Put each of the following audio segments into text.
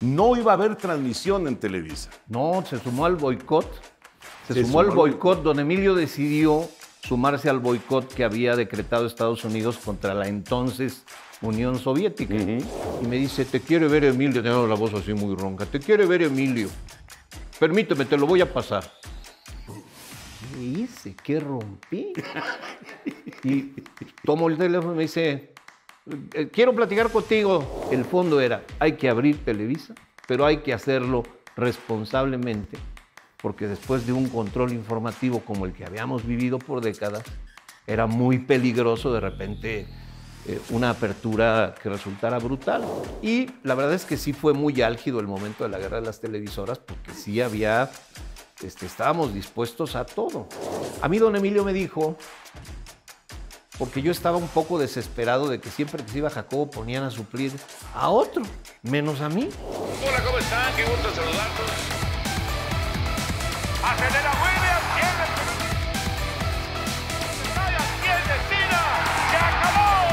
No iba a haber transmisión en Televisa. No, se sumó al boicot. Se, Se sumó sumó al al boicot. Don Emilio decidió sumarse al boicot que había decretado Estados Unidos contra la entonces Unión Soviética. Y me dice, te quiere ver Emilio. Tengo la voz así muy ronca. Te quiere ver Emilio. Permíteme, te lo voy a pasar. ¿Qué hice? ¿Qué rompí? Y tomo el teléfono y me dice, eh, quiero platicar contigo. El fondo era, hay que abrir Televisa, pero hay que hacerlo responsablemente, porque después de un control informativo como el que habíamos vivido por décadas, era muy peligroso de repente eh, una apertura que resultara brutal. Y la verdad es que sí fue muy álgido el momento de la guerra de las televisoras, porque sí había, este, estábamos dispuestos a todo. A mí don Emilio me dijo, porque yo estaba un poco desesperado de que siempre que se iba Jacobo ponían a suplir a otro, menos a mí. Hola, ¿cómo están? Qué gusto saludarlos. Acelera Williams, acabó.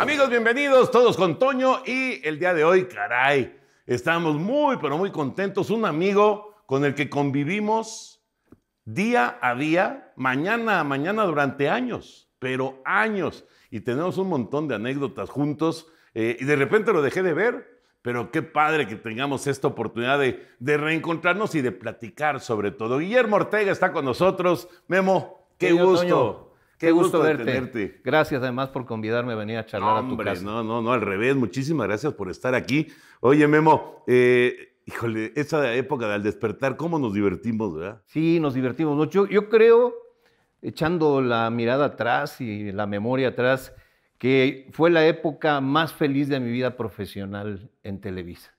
Amigos, bienvenidos todos con Toño y el día de hoy, caray, estamos muy, pero muy contentos. Un amigo con el que convivimos día a día, mañana a mañana durante años, pero años. Y tenemos un montón de anécdotas juntos eh, y de repente lo dejé de ver, pero qué padre que tengamos esta oportunidad de, de reencontrarnos y de platicar sobre todo. Guillermo Ortega está con nosotros. Memo, qué Querido gusto. Toño, Qué gusto, de verte. tenerte. Gracias además por convidarme a venir a charlar a tu Hombre, casa. no, no, no, al revés. Muchísimas gracias por estar aquí. Oye, Memo, eh, híjole, esa época del despertar, ¿cómo nos divertimos, verdad? Sí, nos divertimos mucho. Yo creo, echando la mirada atrás y la memoria atrás, que fue la época más feliz de mi vida profesional en Televisa.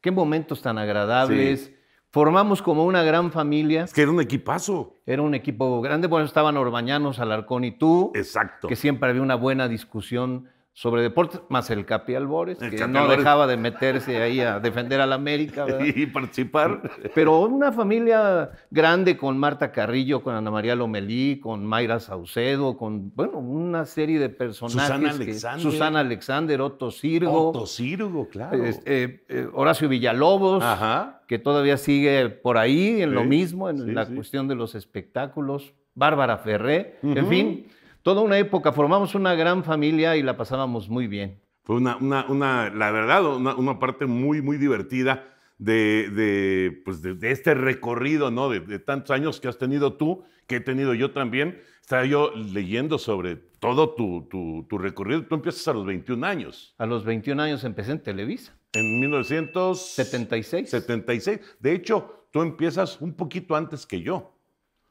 Qué momentos tan agradables. Formamos como una gran familia. Es que era un equipazo. Era un equipo grande. Bueno, estaban Orbañanos, Alarcón y tú. Exacto. que siempre había una buena discusión sobre deportes, más el Capi Albores, El que Capi no Albores. dejaba de meterse ahí a defender al América. ¿verdad? Y participar. Pero una familia grande con Marta Carrillo, con Ana María Lomelí, con Mayra Saucedo, con, bueno, una serie de personajes. Susana que- Alexander. Susana Alexander, Otto Sirgo, Otto Sirgo, claro. eh, eh, Horacio Villalobos, Ajá. que todavía sigue por ahí en lo mismo, en sí, la sí. cuestión de los espectáculos. Bárbara Ferré, en fin, toda una época. Formamos una gran familia y la pasábamos muy bien. Fue una, una, una, la verdad, una, una parte muy, muy divertida de, de, pues de, de este recorrido, ¿no? De, de tantos años que has tenido tú, que he tenido yo también. Estaba yo leyendo sobre todo tu, tu, tu recorrido. Tú empiezas a los 21 años, A los 21 años empecé en Televisa. en 1976. 76. De hecho, tú empiezas un poquito antes que yo.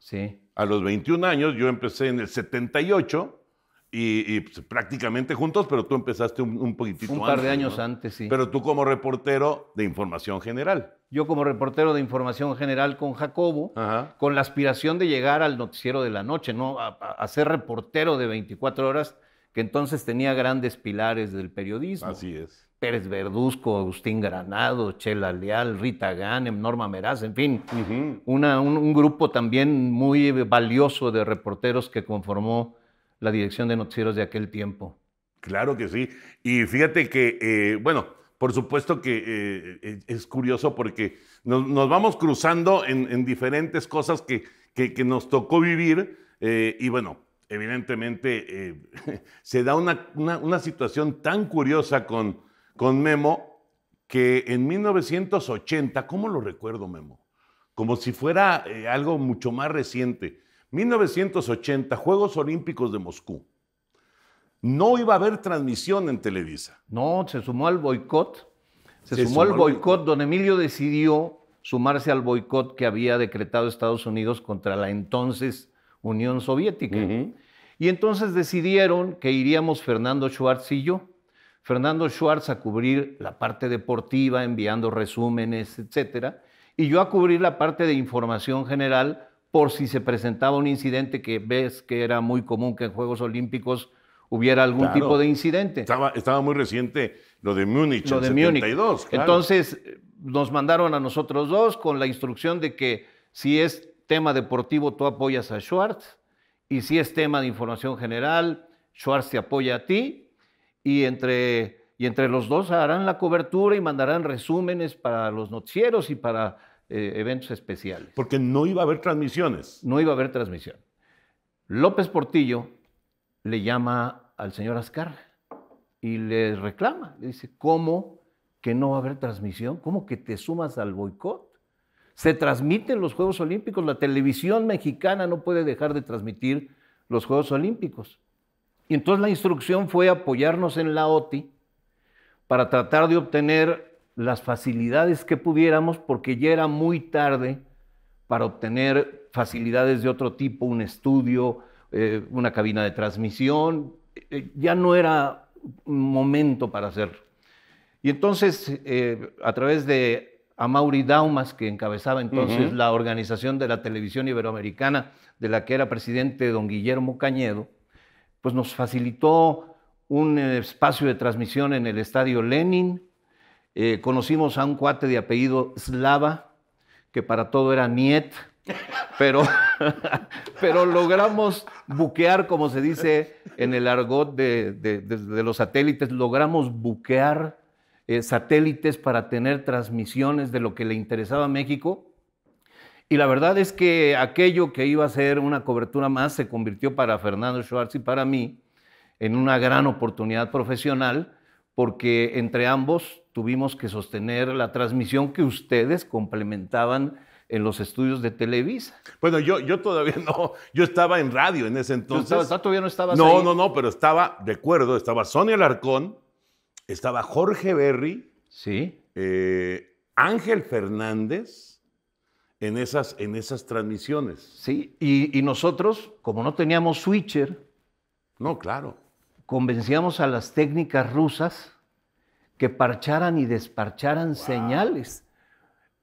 Sí. A los 21 años, yo empecé en el 78 y, y, pues, prácticamente juntos, pero tú empezaste un, un poquitito Un par de antes, años ¿no? antes, sí. Pero tú como reportero de información general. Yo como reportero de información general con Jacobo, Ajá. con la aspiración de llegar al noticiero de la noche, ¿no? A ser reportero de 24 horas, que entonces tenía grandes pilares del periodismo. Así es. Pérez Verduzco, Agustín Granado, Chela Leal, Rita Ganem, Norma Meraz, en fin, una- un, un grupo también muy valioso de reporteros que conformó la dirección de noticieros de aquel tiempo. Claro que sí. Y fíjate que, eh, bueno, por supuesto que eh, es- es curioso porque nos, nos vamos cruzando en, en diferentes cosas que, que- que nos tocó vivir. eh, y bueno, evidentemente eh, se da una, una- una situación tan curiosa con, con Memo que en 1980, ¿cómo lo recuerdo, Memo? Como si fuera eh, algo mucho más reciente. 1980, Juegos Olímpicos de Moscú. No iba a haber transmisión en Televisa. No, se sumó al boicot. Se, Se sumó sumó al al boicot. Don Emilio decidió sumarse al boicot que había decretado Estados Unidos contra la entonces Unión Soviética. Y entonces decidieron que iríamos Fernando Schwartz y yo. Fernando Schwartz a cubrir la parte deportiva, enviando resúmenes, etcétera, y yo a cubrir la parte de información general por si se presentaba un incidente que ves que era muy común que en Juegos Olímpicos hubiera algún Claro. tipo de incidente. Estaba, estaba muy reciente lo de Múnich Lo en de Múnich. 72. claro. Entonces nos mandaron a nosotros dos con la instrucción de que si es tema deportivo tú apoyas a Schwartz y si es tema de información general, Schwartz te apoya a ti y entre y entre los dos harán la cobertura y mandarán resúmenes para los noticieros y para eh, eventos especiales. Porque no iba a haber transmisiones. No iba a haber transmisión. López Portillo le llama al señor Azcárraga y le reclama, le dice, ¿cómo que no va a haber transmisión? ¿Cómo que te sumas al boicot? Se transmiten los Juegos Olímpicos, la televisión mexicana no puede dejar de transmitir los Juegos Olímpicos. Y entonces la instrucción fue apoyarnos en la OTI para tratar de obtener las facilidades que pudiéramos, porque ya era muy tarde para obtener facilidades de otro tipo, un estudio, eh, una cabina de transmisión, eh, ya no era momento para hacerlo. Y entonces, eh, a través de Amaury Daumas, que encabezaba entonces la organización de la televisión iberoamericana, de la que era presidente don Guillermo Cañedo, pues nos facilitó un espacio de transmisión en el Estadio Lenin. Eh, conocimos a un cuate de apellido Slava, que para todo era Niet, pero, pero logramos buquear, como se dice en el argot de- de los satélites, logramos buquear eh, satélites para tener transmisiones de lo que le interesaba a México. Y la verdad es que aquello que iba a ser una cobertura más se convirtió para Fernando Schwartz y para mí en una gran oportunidad profesional, porque entre ambos tuvimos que sostener la transmisión que ustedes complementaban en los estudios de Televisa. Bueno, yo, yo todavía no, yo estaba en radio en ese ¿Tú entonces. estabas- todavía no estabas no, ahí? no, no, pero estaba, recuerdo, estaba Sonia Alarcón, estaba Jorge Berry, Sí. eh, Ángel Fernández en esas, en esas transmisiones. Sí, y, y nosotros, como no teníamos switcher, No, claro. convencíamos a las técnicas rusas que parcharan y desparcharan señales.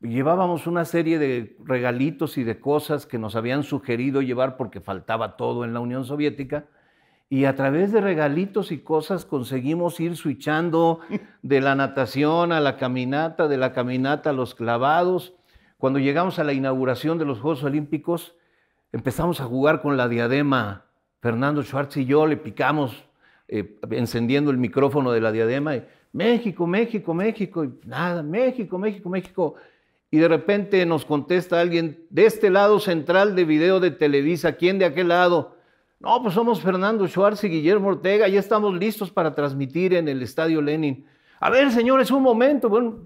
Llevábamos una serie de regalitos y de cosas que nos habían sugerido llevar porque faltaba todo en la Unión Soviética. Y a través de regalitos y cosas conseguimos ir switchando de la natación a la caminata, de la caminata a los clavados. Cuando llegamos a la inauguración de los Juegos Olímpicos, empezamos a jugar con la diadema. Fernando Schwartz y yo le picamos eh, encendiendo el micrófono de la diadema México, México, México, y nada, México, México, México. Y de repente nos contesta alguien de este lado central de video de Televisa, ¿quién de aquel lado? No, pues somos Fernando Schwartz y Guillermo Ortega, ya estamos listos para transmitir en el Estadio Lenin. A ver, señores, un momento. Bueno,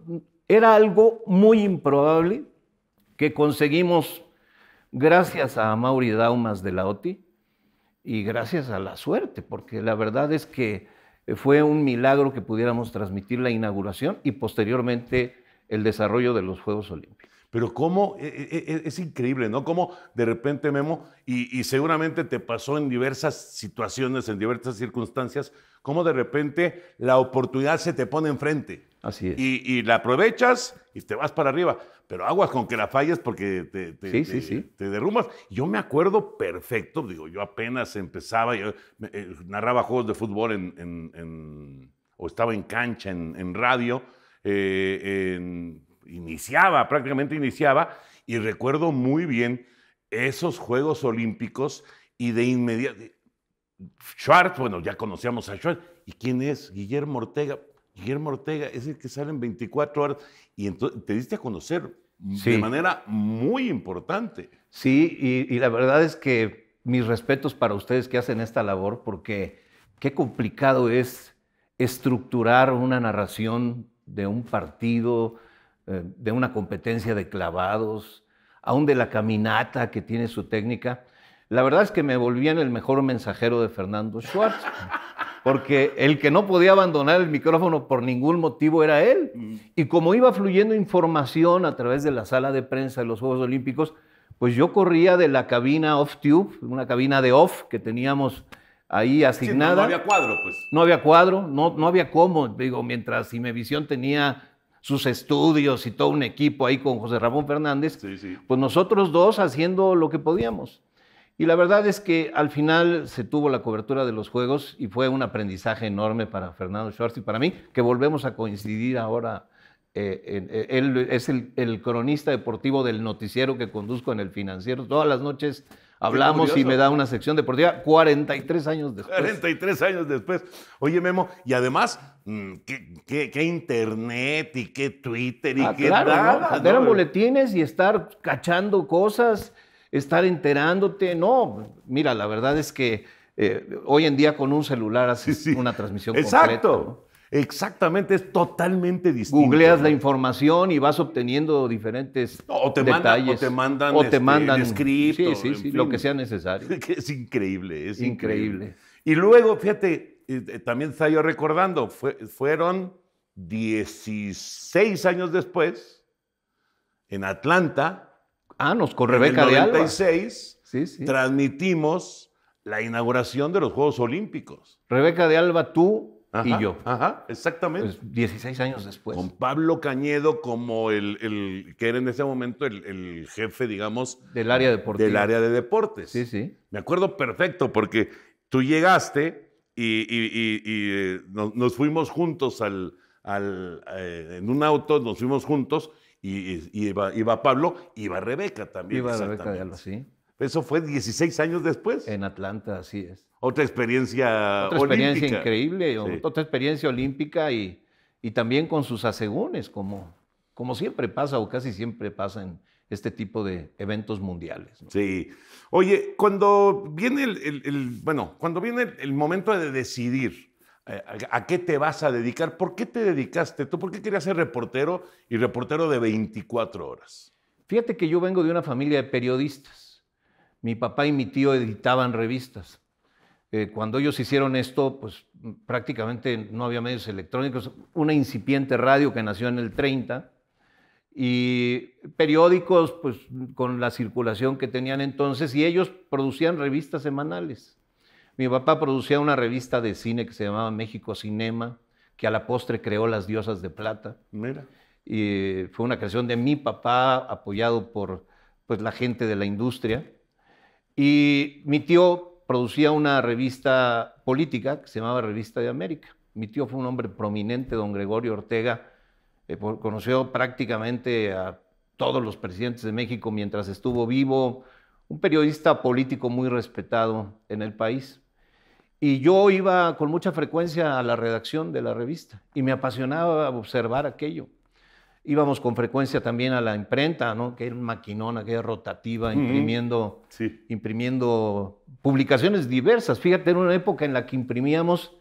era algo muy improbable que conseguimos gracias a Mauri Daumas de la OTI y gracias a la suerte, porque la verdad es que fue un milagro que pudiéramos transmitir la inauguración y posteriormente el desarrollo de los Juegos Olímpicos. Pero cómo, e- e- e- es increíble, ¿no? Cómo de repente, Memo, y, y seguramente te pasó en diversas situaciones, en diversas circunstancias, cómo de repente la oportunidad se te pone enfrente. Así es. Y, y la aprovechas y te vas para arriba. Pero aguas con que la falles porque te, te, Sí, te- sí, sí. te derrumbas. Yo me acuerdo perfecto, digo, yo apenas empezaba, yo eh, narraba juegos de fútbol en, en- en- o estaba en cancha, en, en radio, eh, en- iniciaba, prácticamente iniciaba, y recuerdo muy bien esos Juegos Olímpicos y de inmediato, Schwartz, bueno, ya conocíamos a Schwartz. ¿Y quién es? Guillermo Ortega. Guillermo Ortega es el que sale en 24 horas. Y entonces te diste a conocer de manera muy importante. Sí, y, y la verdad es que mis respetos para ustedes que hacen esta labor, porque qué complicado es estructurar una narración de un partido, de una competencia de clavados, aún de la caminata que tiene su técnica. La verdad es que me volví en el mejor mensajero de Fernando Schwartz, porque el que no podía abandonar el micrófono por ningún motivo era él. Y como iba fluyendo información a través de la sala de prensa de los Juegos Olímpicos, pues yo corría de la cabina off-tube, una cabina de off que teníamos ahí Sí, no, asignada. no había cuadro, pues. No había cuadro, no, no había cómo. Digo, mientras Imevisión tenía sus estudios y todo un equipo ahí con José Ramón Fernández, Sí, sí. pues nosotros dos haciendo lo que podíamos. Y la verdad es que al final se tuvo la cobertura de los Juegos y fue un aprendizaje enorme para Fernando Schwartz y para mí, que volvemos a coincidir ahora. eh, eh, él es el, el cronista deportivo del noticiero que conduzco en el financiero. Todas las noches Hablamos y me da una sección deportiva 43 años después. 43 años después. Oye, Memo, y además, mm, ¿qué, qué- qué internet y qué Twitter y Ah, qué claro, nada? ¿no? Eran boletines y estar cachando cosas, estar enterándote. No, mira, la verdad es que eh, hoy en día con un celular haces Sí, sí. una transmisión Exacto. completa. ¿no? Exactamente, es totalmente distinto. Googleas la información y vas obteniendo diferentes No, o te mandan- detalles. o te mandan, O te este, mandan el script, Sí, o, sí, en sí, lo que sea necesario. Es increíble, es increíble. Increíble. Y luego, fíjate, eh, también estaba yo recordando, fue- fueron 16 años después, en Atlanta, Ah, nos con en el Rebeca de Alba. 96, Sí, sí. transmitimos la inauguración de los Juegos Olímpicos. Rebeca de Alba, tú Ajá, y yo. Ajá, exactamente. Pues 16 años después. Con Pablo Cañedo como el, el- que era en ese momento el, el jefe, digamos, del área deportiva. del área de deportes. Sí, sí. Me acuerdo perfecto porque tú llegaste y, y- y- y, eh, nos, nos fuimos juntos al, al, eh, en un auto, nos fuimos juntos y, iba, iba Pablo, iba Rebeca también. Iba Rebeca de exactamente. Alba, sí. Eso fue 16 años después. En Atlanta, así es. Otra experiencia Otra experiencia olímpica. increíble, Sí. otra experiencia olímpica y, y también con sus asegúnes, como, como siempre pasa o casi siempre pasa en este tipo de eventos mundiales. ¿no? Sí. Oye, cuando viene el, el- el- bueno, cuando viene el, el momento de decidir eh, a, a qué te vas a dedicar, ¿por qué te dedicaste? ¿Tú por qué querías ser reportero y reportero de 24 horas? Fíjate que yo vengo de una familia de periodistas. Mi papá y mi tío editaban revistas. Eh, cuando ellos hicieron esto, pues prácticamente no había medios electrónicos, una incipiente radio que nació en el 30 y periódicos pues con la circulación que tenían entonces y ellos producían revistas semanales. Mi papá producía una revista de cine que se llamaba México Cinema, que a la postre creó Las Diosas de Plata Mira. y fue una creación de mi papá apoyado por pues, la gente de la industria. Y mi tío producía una revista política que se llamaba Revista de América. Mi tío fue un hombre prominente, don Gregorio Ortega, eh, conoció prácticamente a todos los presidentes de México mientras estuvo vivo, un periodista político muy respetado en el país. Y yo iba con mucha frecuencia a la redacción de la revista y me apasionaba observar aquello. Íbamos con frecuencia también a la imprenta, ¿no? que era un maquinón, aquella rotativa, imprimiendo, Sí. imprimiendo publicaciones diversas. Fíjate, era una época en la que imprimíamos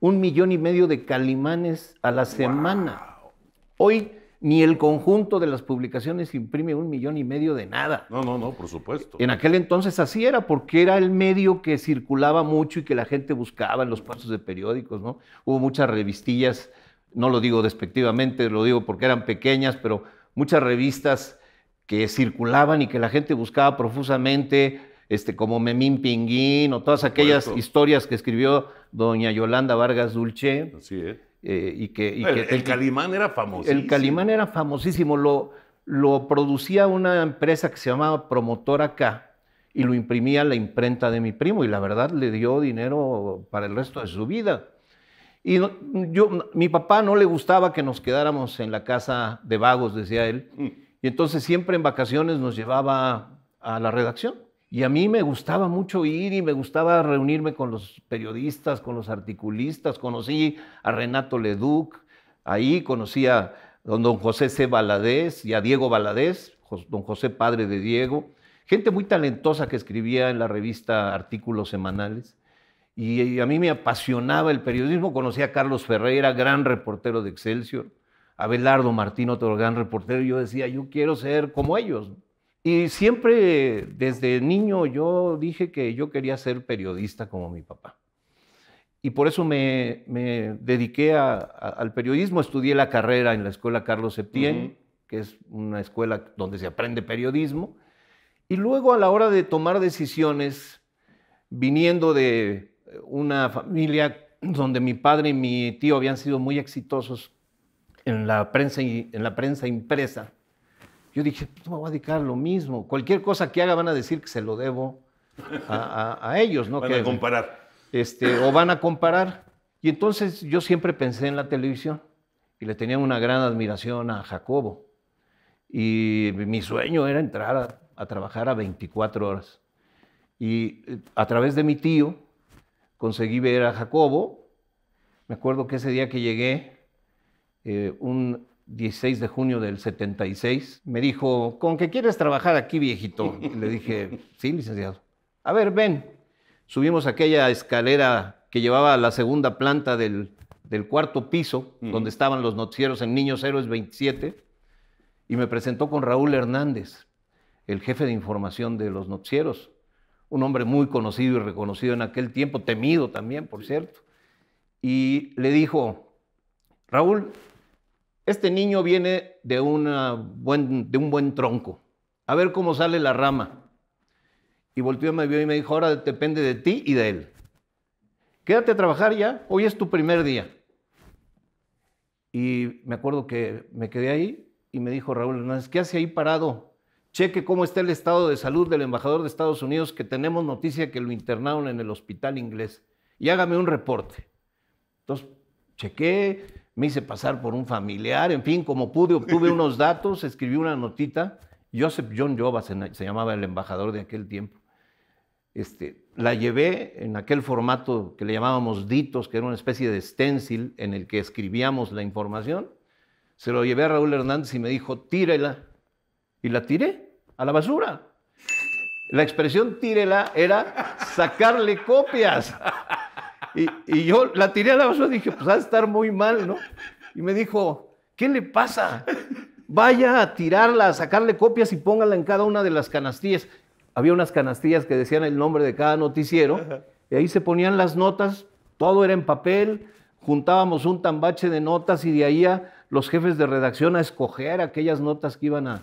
un millón y medio de calimanes a la semana. Hoy ni el conjunto de las publicaciones imprime un millón y medio de nada. No, no, no, por supuesto. En aquel entonces así era, porque era el medio que circulaba mucho y que la gente buscaba en los puestos de periódicos, ¿no? Hubo muchas revistillas, no lo digo despectivamente, lo digo porque eran pequeñas, pero muchas revistas que circulaban y que la gente buscaba profusamente, este, como Memín Pinguín o todas aquellas historias que escribió doña Yolanda Vargas Dulce, Así es. eh, y que... y el, que- el Calimán era famoso. el Calimán era famosísimo, lo, lo producía una empresa que se llamaba Promotora K y lo imprimía la imprenta de mi primo y la verdad le dio dinero para el resto de su vida. Y no- yo, mi papá no le gustaba que nos quedáramos en la casa de vagos, decía él, y entonces siempre en vacaciones nos llevaba a la redacción. Y a mí me gustaba mucho ir y me gustaba reunirme con los periodistas, con los articulistas. Conocí a Renato Leduc, ahí conocí a don José C. Valadez y a Diego Valadez, don José padre de Diego. Gente muy talentosa que escribía en la revista artículos semanales. Y, y a mí me apasionaba el periodismo. Conocí a Carlos Ferreira, gran reportero de Excelsior, a Belardo Martín, otro gran reportero. Yo decía, yo quiero ser como ellos. Y siempre desde niño yo dije que yo quería ser periodista como mi papá. Y por eso me, me dediqué a- a- al periodismo. Estudié la carrera en la Escuela Carlos Septién, Ujú. que es una escuela donde se aprende periodismo. Y luego a la hora de tomar decisiones, viniendo de una familia donde mi padre y mi tío habían sido muy exitosos en la prensa, y- en la prensa impresa, yo dije, pues me voy a dedicar lo mismo. Cualquier cosa que haga van a decir que se lo debo a, a- a ellos, ¿no? Van Que- a comparar. este, o van a comparar. Y entonces yo siempre pensé en la televisión y le tenía una gran admiración a Jacobo. Y mi sueño era entrar a, a trabajar a 24 horas. Y eh, a través de mi tío conseguí ver a Jacobo. Me acuerdo que ese día que llegué, eh, un 16 de junio del 76, me dijo, ¿con qué quieres trabajar aquí, viejito? Y le dije, sí, licenciado. A ver, ven. Subimos aquella escalera que llevaba a la segunda planta del, del cuarto piso, donde estaban los noticieros en Niños Héroes 27, y me presentó con Raúl Hernández, el jefe de información de los noticieros, un hombre muy conocido y reconocido en aquel tiempo, temido también, por cierto. Y le dijo, Raúl, este niño viene de, una buen, de un buen tronco, a ver cómo sale la rama. Y volteó, me vio y me dijo, ahora depende de ti y de él. Quédate a trabajar ya, hoy es tu primer día. Y me acuerdo que me quedé ahí y me dijo Raúl Hernández, ¿qué hace ahí parado? Cheque cómo está el estado de salud del embajador de Estados Unidos, que tenemos noticia que lo internaron en el hospital inglés. Y hágame un reporte. Entonces, chequé, me hice pasar por un familiar, en fin, como pude, obtuve unos datos, escribí una notita. Joseph John Jova se, se llamaba el embajador de aquel tiempo. Este, la llevé en aquel formato que le llamábamos ditos, que era una especie de stencil en el que escribíamos la información. Se lo llevé a Raúl Hernández y me dijo, tírela. Y la tiré a la basura. La expresión tírela era sacarle copias. Y, y yo la tiré a la basura y dije, pues va a estar muy mal, ¿no? Y me dijo, ¿qué le pasa? Vaya a tirarla, a sacarle copias y póngala en cada una de las canastillas había unas canastillas que decían el nombre de cada noticiero, y ahí se ponían las notas, todo era en papel, juntábamos un tambache de notas y de ahí a los jefes de redacción a escoger aquellas notas que iban a,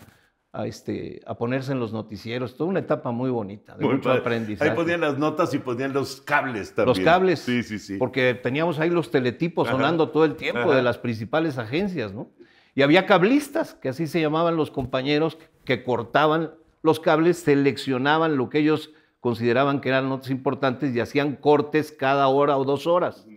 a, este, a ponerse en los noticieros. Toda una etapa muy bonita, de Muy mucho padre. aprendizaje. Ahí ponían las notas y ponían los cables también. Los cables. Sí, sí, sí. Porque teníamos ahí los teletipos Ajá. sonando todo el tiempo Ajá. de las principales agencias, ¿no? Y había cablistas, que así se llamaban los compañeros, que cortaban los cables, seleccionaban lo que ellos consideraban que eran notas importantes y hacían cortes cada hora o dos horas.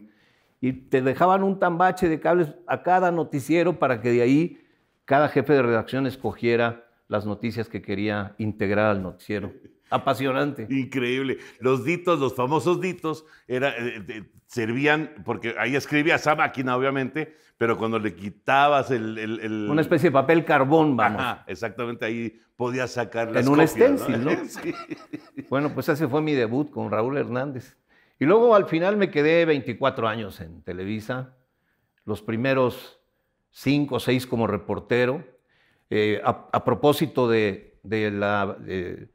Y te dejaban un tambache de cables a cada noticiero para que de ahí cada jefe de redacción escogiera las noticias que quería integrar al noticiero. Apasionante. Increíble. Los ditos, los famosos ditos, era, eh, eh, servían, porque ahí escribías a máquina, obviamente, pero cuando le quitabas el... el- el- Una especie de papel carbón, vamos. Ajá, exactamente, ahí podías sacar las En un stencil, ¿no? Sí. Bueno, pues ese fue mi debut con Raúl Hernández. Y luego al final me quedé 24 años en Televisa, los primeros cinco o seis como reportero. Eh, a, a propósito de, de la eh,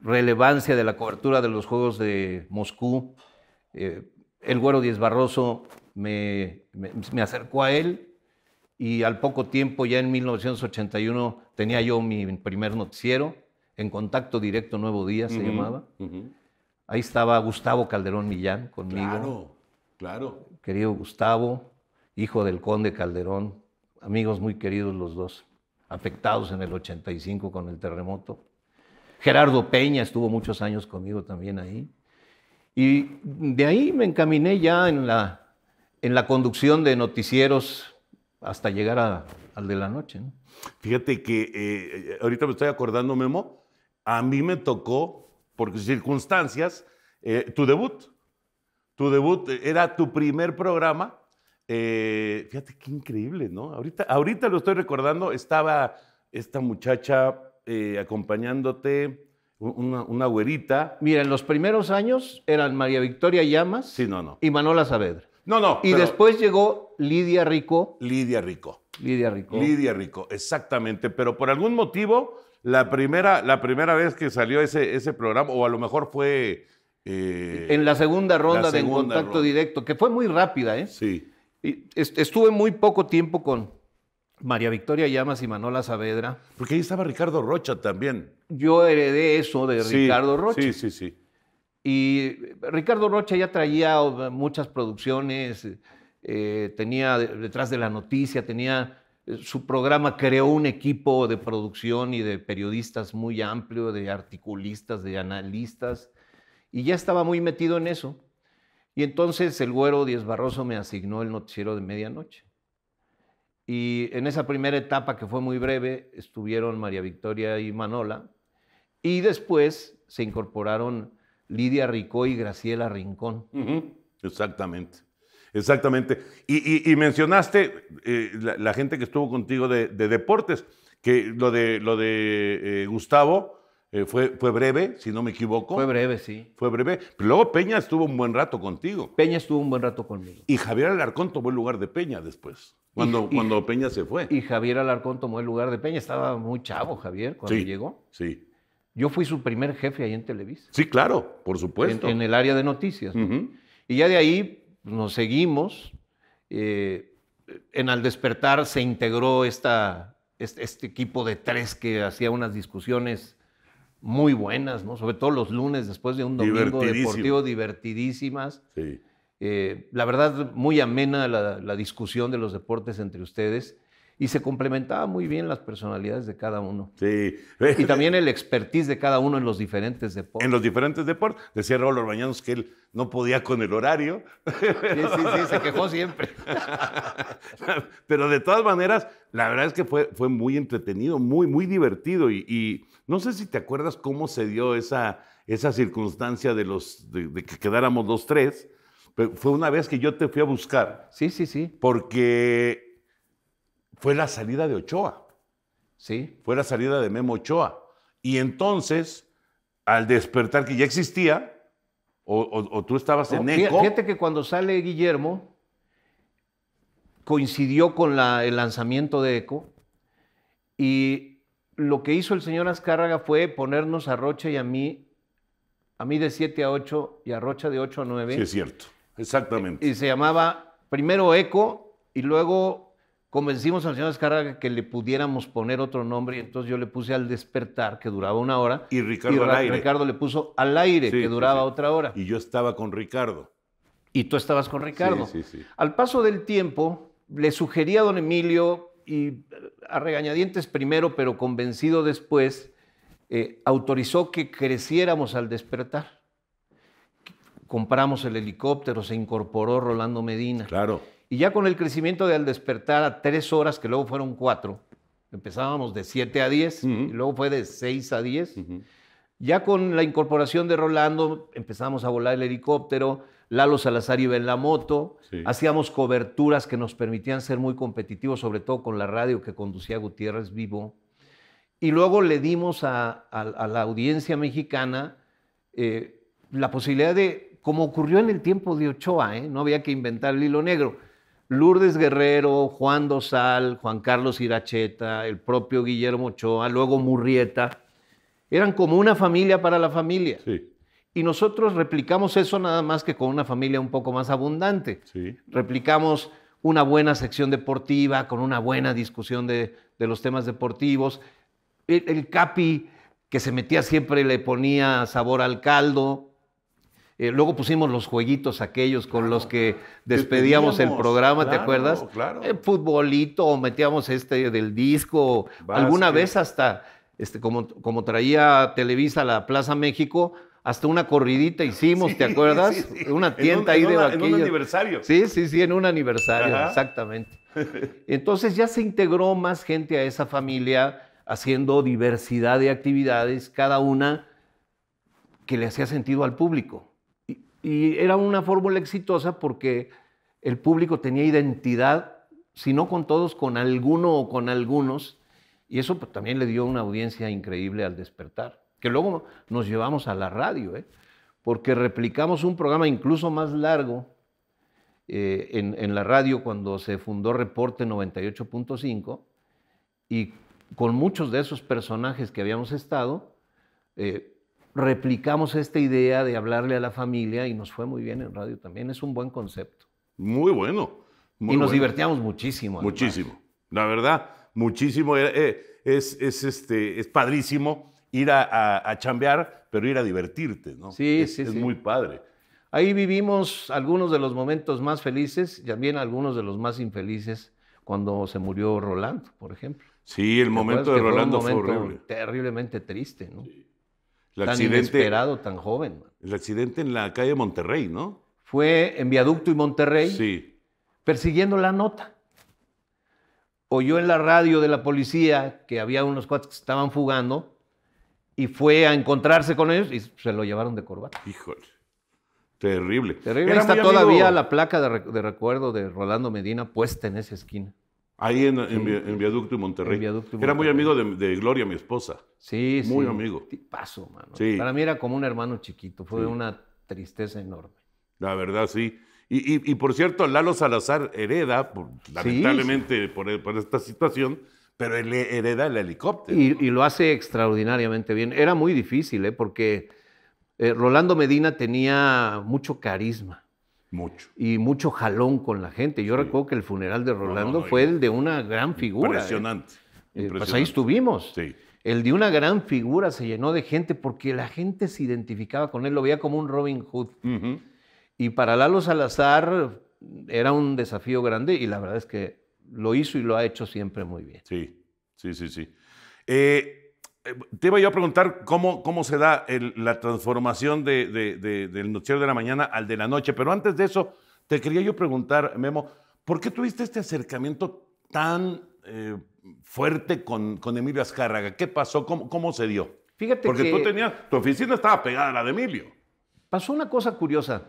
relevancia de la cobertura de los Juegos de Moscú, eh, el Güero Díez Barroso me, me- me acercó a él y al poco tiempo, ya en 1981, tenía yo mi primer noticiero, en contacto directo Nuevo Día se llamaba. Ahí estaba Gustavo Calderón Millán conmigo. Claro, claro. Querido Gustavo, hijo del conde Calderón, amigos muy queridos los dos, afectados en el 85 con el terremoto. Gerardo Peña estuvo muchos años conmigo también ahí. Y de ahí me encaminé ya en la, en la conducción de noticieros hasta llegar a- al de la noche. ¿no? Fíjate que eh, eh, ahorita me estoy acordando, Memo, a mí me tocó, por circunstancias, eh, tu debut. Tu debut eh, era tu primer programa. Eh, fíjate qué increíble, ¿no? Ahorita, ahorita lo estoy recordando, estaba esta muchacha eh, acompañándote, una, una güerita. Mira, en los primeros años eran María Victoria Llamas Sí, no, no. y Manola Saavedra. No, no. Y pero después llegó Lidia Rico. Lidia Rico. Lidia Rico. Lidia Rico, exactamente. Pero por algún motivo, la primera, la primera vez que salió ese, ese programa, o a lo mejor fue. eh, En la segunda ronda de Contacto ronda. Directo, que fue muy rápida, ¿eh? Sí. Estuve muy poco tiempo con María Victoria Llamas y Manola Saavedra. Porque ahí estaba Ricardo Rocha también. Yo heredé eso de Sí, Ricardo Rocha. Sí, sí, sí. Y Ricardo Rocha ya traía muchas producciones, eh, tenía de- detrás de la noticia, tenía eh, su programa, creó un equipo de producción y de periodistas muy amplio, de articulistas, de analistas, y ya estaba muy metido en eso. Y entonces el güero Díez Barroso me asignó el noticiero de medianoche. Y en esa primera etapa, que fue muy breve, estuvieron María Victoria y Manola, y después se incorporaron Lidia Ricó y Graciela Rincón. Exactamente. Exactamente. Y, mencionaste eh, la, gente que estuvo contigo de, de deportes, que lo de, lo de eh, Gustavo eh, fue, fue breve, si no me equivoco. Fue breve, sí. Fue breve. Pero luego Peña estuvo un buen rato contigo. Peña estuvo un buen rato conmigo. Y Javier Alarcón tomó el lugar de Peña después, cuando, Y- y- cuando Peña se fue. Y Javier Alarcón tomó el lugar de Peña. Estaba muy chavo, Javier, cuando sí, llegó. Sí. Yo fui su primer jefe ahí en Televisa, Sí, claro, por supuesto. en el área de noticias. Y ya de ahí nos seguimos. eh, en Al Despertar se integró esta, este, este equipo de tres que hacía unas discusiones muy buenas, ¿no? sobre todo los lunes después de un domingo deportivo divertidísimas. Sí. Eh, la verdad, muy amena la, la discusión de los deportes entre ustedes y se complementaba muy bien las personalidades de cada uno. Sí. Y también el expertise de cada uno en los diferentes deportes. en los diferentes deportes. Decía Raúl Orbañanos que él no podía con el horario. Sí, sí, sí, se quejó siempre. Pero de todas maneras, la verdad es que fue, fue muy entretenido, muy, muy divertido. Y, y no sé si te acuerdas cómo se dio esa, esa circunstancia de, los, de, de que quedáramos los tres. Pero fue una vez que yo te fui a buscar, Sí, sí, sí, porque fue la salida de Ochoa, sí. fue la salida de Memo Ochoa. Y entonces, al despertar que ya existía, o, o- o tú estabas en ECO, Fíjate que cuando sale Guillermo, coincidió con la- el lanzamiento de ECO y lo que hizo el señor Azcárraga fue ponernos a Rocha y a mí, a mí de 7 a 8 y a Rocha de 8 a 9. sí es cierto, exactamente. y se llamaba primero Eco y luego convencimos al señor Azcárraga que le pudiéramos poner otro nombre y entonces yo le puse al despertar que duraba una hora Y Ricardo al aire. Ricardo le puso al aire Sí, que duraba sí. otra hora Y yo estaba con Ricardo. y tú estabas con Ricardo. Sí, sí, sí. Al paso del tiempo le sugerí a don Emilio y a regañadientes primero pero convencido después eh, autorizó que creciéramos al despertar. Compramos el helicóptero, se incorporó Rolando Medina. Claro. Y ya con el crecimiento de al despertar a tres horas, que luego fueron cuatro, empezábamos de 7 a 10, Ujú. y luego fue de 6 a 10. Ya con la incorporación de Rolando empezamos a volar el helicóptero, Lalo Salazar iba en la moto, Sí. hacíamos coberturas que nos permitían ser muy competitivos, sobre todo con la radio que conducía Gutiérrez Vivo. Y luego le dimos a, a- a la audiencia mexicana eh, la posibilidad de, como ocurrió en el tiempo de Ochoa, ¿eh? no había que inventar el hilo negro. Lourdes Guerrero, Juan Dosal, Juan Carlos Iracheta, el propio Guillermo Ochoa, luego Murrieta, eran como una familia para la familia. Sí, Y nosotros replicamos eso nada más que con una familia un poco más abundante. sí. Replicamos una buena sección deportiva, con una buena discusión de, de los temas deportivos. El, el Capi, que se metía siempre, le ponía sabor al caldo. Eh, luego pusimos los jueguitos aquellos con los que despedíamos el programa, ¿te acuerdas? claro. Eh, futbolito, o metíamos este del disco. Alguna vez hasta, este, como, como traía Televisa a la Plaza México, hasta una corridita hicimos, ¿te acuerdas? Sí, sí. Una En tienda un- ahí en de una- En un aniversario. Sí, sí, sí, en un aniversario, Ajá. exactamente. Entonces ya se integró más gente a esa familia haciendo diversidad de actividades, cada una que le hacía sentido al público. Y, era una fórmula exitosa porque el público tenía identidad, si no con todos, con alguno o con algunos, y eso pues, también le dio una audiencia increíble al despertar, que luego nos llevamos a la radio, ¿eh? porque replicamos un programa incluso más largo eh, en, en la radio cuando se fundó Reporte 98.5 y con muchos de esos personajes que habíamos estado, eh, replicamos esta idea de hablarle a la familia y nos fue muy bien en radio también. Es un buen concepto. Muy bueno. muy y nos bueno. divertíamos muchísimo. además. Muchísimo. La verdad, muchísimo. Eh, eh, Es, es, este, es padrísimo ir a, a- a chambear, pero ir a divertirte, ¿no? Sí, es, sí, es sí. muy padre. Ahí vivimos algunos de los momentos más felices y también algunos de los más infelices cuando se murió Rolando, por ejemplo. Sí, el ¿Te momento de Rolando un fue momento horrible. Terriblemente triste, ¿no? El Tan accidente, inesperado, tan joven. man. el accidente en la calle Monterrey, ¿no? Fue en Viaducto y Monterrey Sí. persiguiendo la nota. Oyó en la radio de la policía que había unos cuates que estaban fugando y fue a encontrarse con ellos y se lo llevaron de corbata. Híjole. Terrible. Terrible. Era Está todavía amigo- la placa de, de recuerdo de Rolando Medina puesta en esa esquina. Ahí en, en Vi- en Viaducto y Monterrey. En Viaducto y Era muy amigo de, de Gloria, mi esposa. Sí, sí. Muy amigo. Tipazo, mano. Sí. Para mí era como un hermano chiquito. Fue Sí. una tristeza enorme. La verdad, sí. Y, y- y, por cierto, Lalo Salazar hereda, por- lamentablemente por, por esta situación, pero él hereda el helicóptero. Y, y lo hace extraordinariamente bien. Era muy difícil, ¿eh? porque eh, Rolando Medina tenía mucho carisma Mucho. y mucho jalón con la gente. Yo Sí. recuerdo que el funeral de Rolando no, fue el de una gran figura. ¿eh? Impresionante. Eh, pues impresionante. ahí estuvimos. Sí. El de una gran figura se llenó de gente porque la gente se identificaba con él, lo veía como un Robin Hood. Y para Lalo Salazar era un desafío grande y la verdad es que lo hizo y lo ha hecho siempre muy bien. Sí, sí, sí, sí. Eh, te iba yo a preguntar cómo, cómo se da el- la transformación de- de- de- del noticiero de la mañana al de la noche, pero antes de eso, te quería yo preguntar, Memo, ¿por qué tuviste este acercamiento tan eh, fuerte con, con Emilio Azcárraga? ¿Qué pasó? ¿Cómo, cómo se dio? Fíjate Porque que tú tenías, tu oficina estaba pegada a la de Emilio. pasó una cosa curiosa.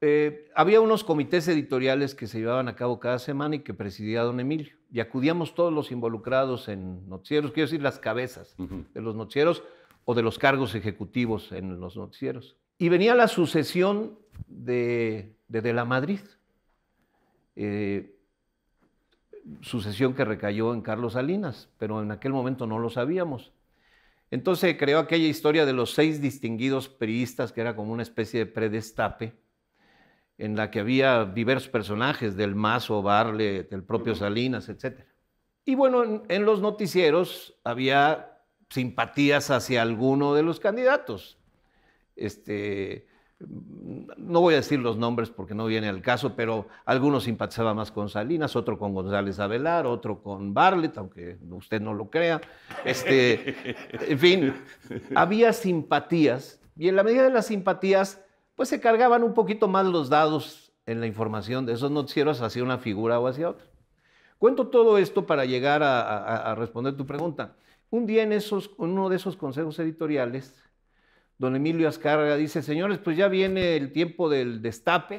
Eh, había unos comités editoriales que se llevaban a cabo cada semana y que presidía don Emilio. Y acudíamos todos los involucrados en noticieros, quiero decir las cabezas de los noticieros o de los cargos ejecutivos en los noticieros. Y venía la sucesión de de, de la Madrid, eh, sucesión que recayó en Carlos Salinas, pero en aquel momento no lo sabíamos. Entonces creó aquella historia de los seis distinguidos periodistas, que era como una especie de predestape, en la que había diversos personajes, del Mazo, Barle, del propio Salinas, etc. Y bueno, en, en los noticieros había simpatías hacia alguno de los candidatos. Este, no voy a decir los nombres porque no viene al caso, pero algunos simpatizaban más con Salinas, otro con González Avelar, otro con Barlet, aunque usted no lo crea. Este, en fin, había simpatías y en la medida de las simpatías, pues se cargaban un poquito más los dados en la información de esos noticieros hacia una figura o hacia otra. Cuento todo esto para llegar a, a- a responder tu pregunta. Un día en esos, uno de esos consejos editoriales, don Emilio Azcárraga dice, señores, pues ya viene el tiempo del destape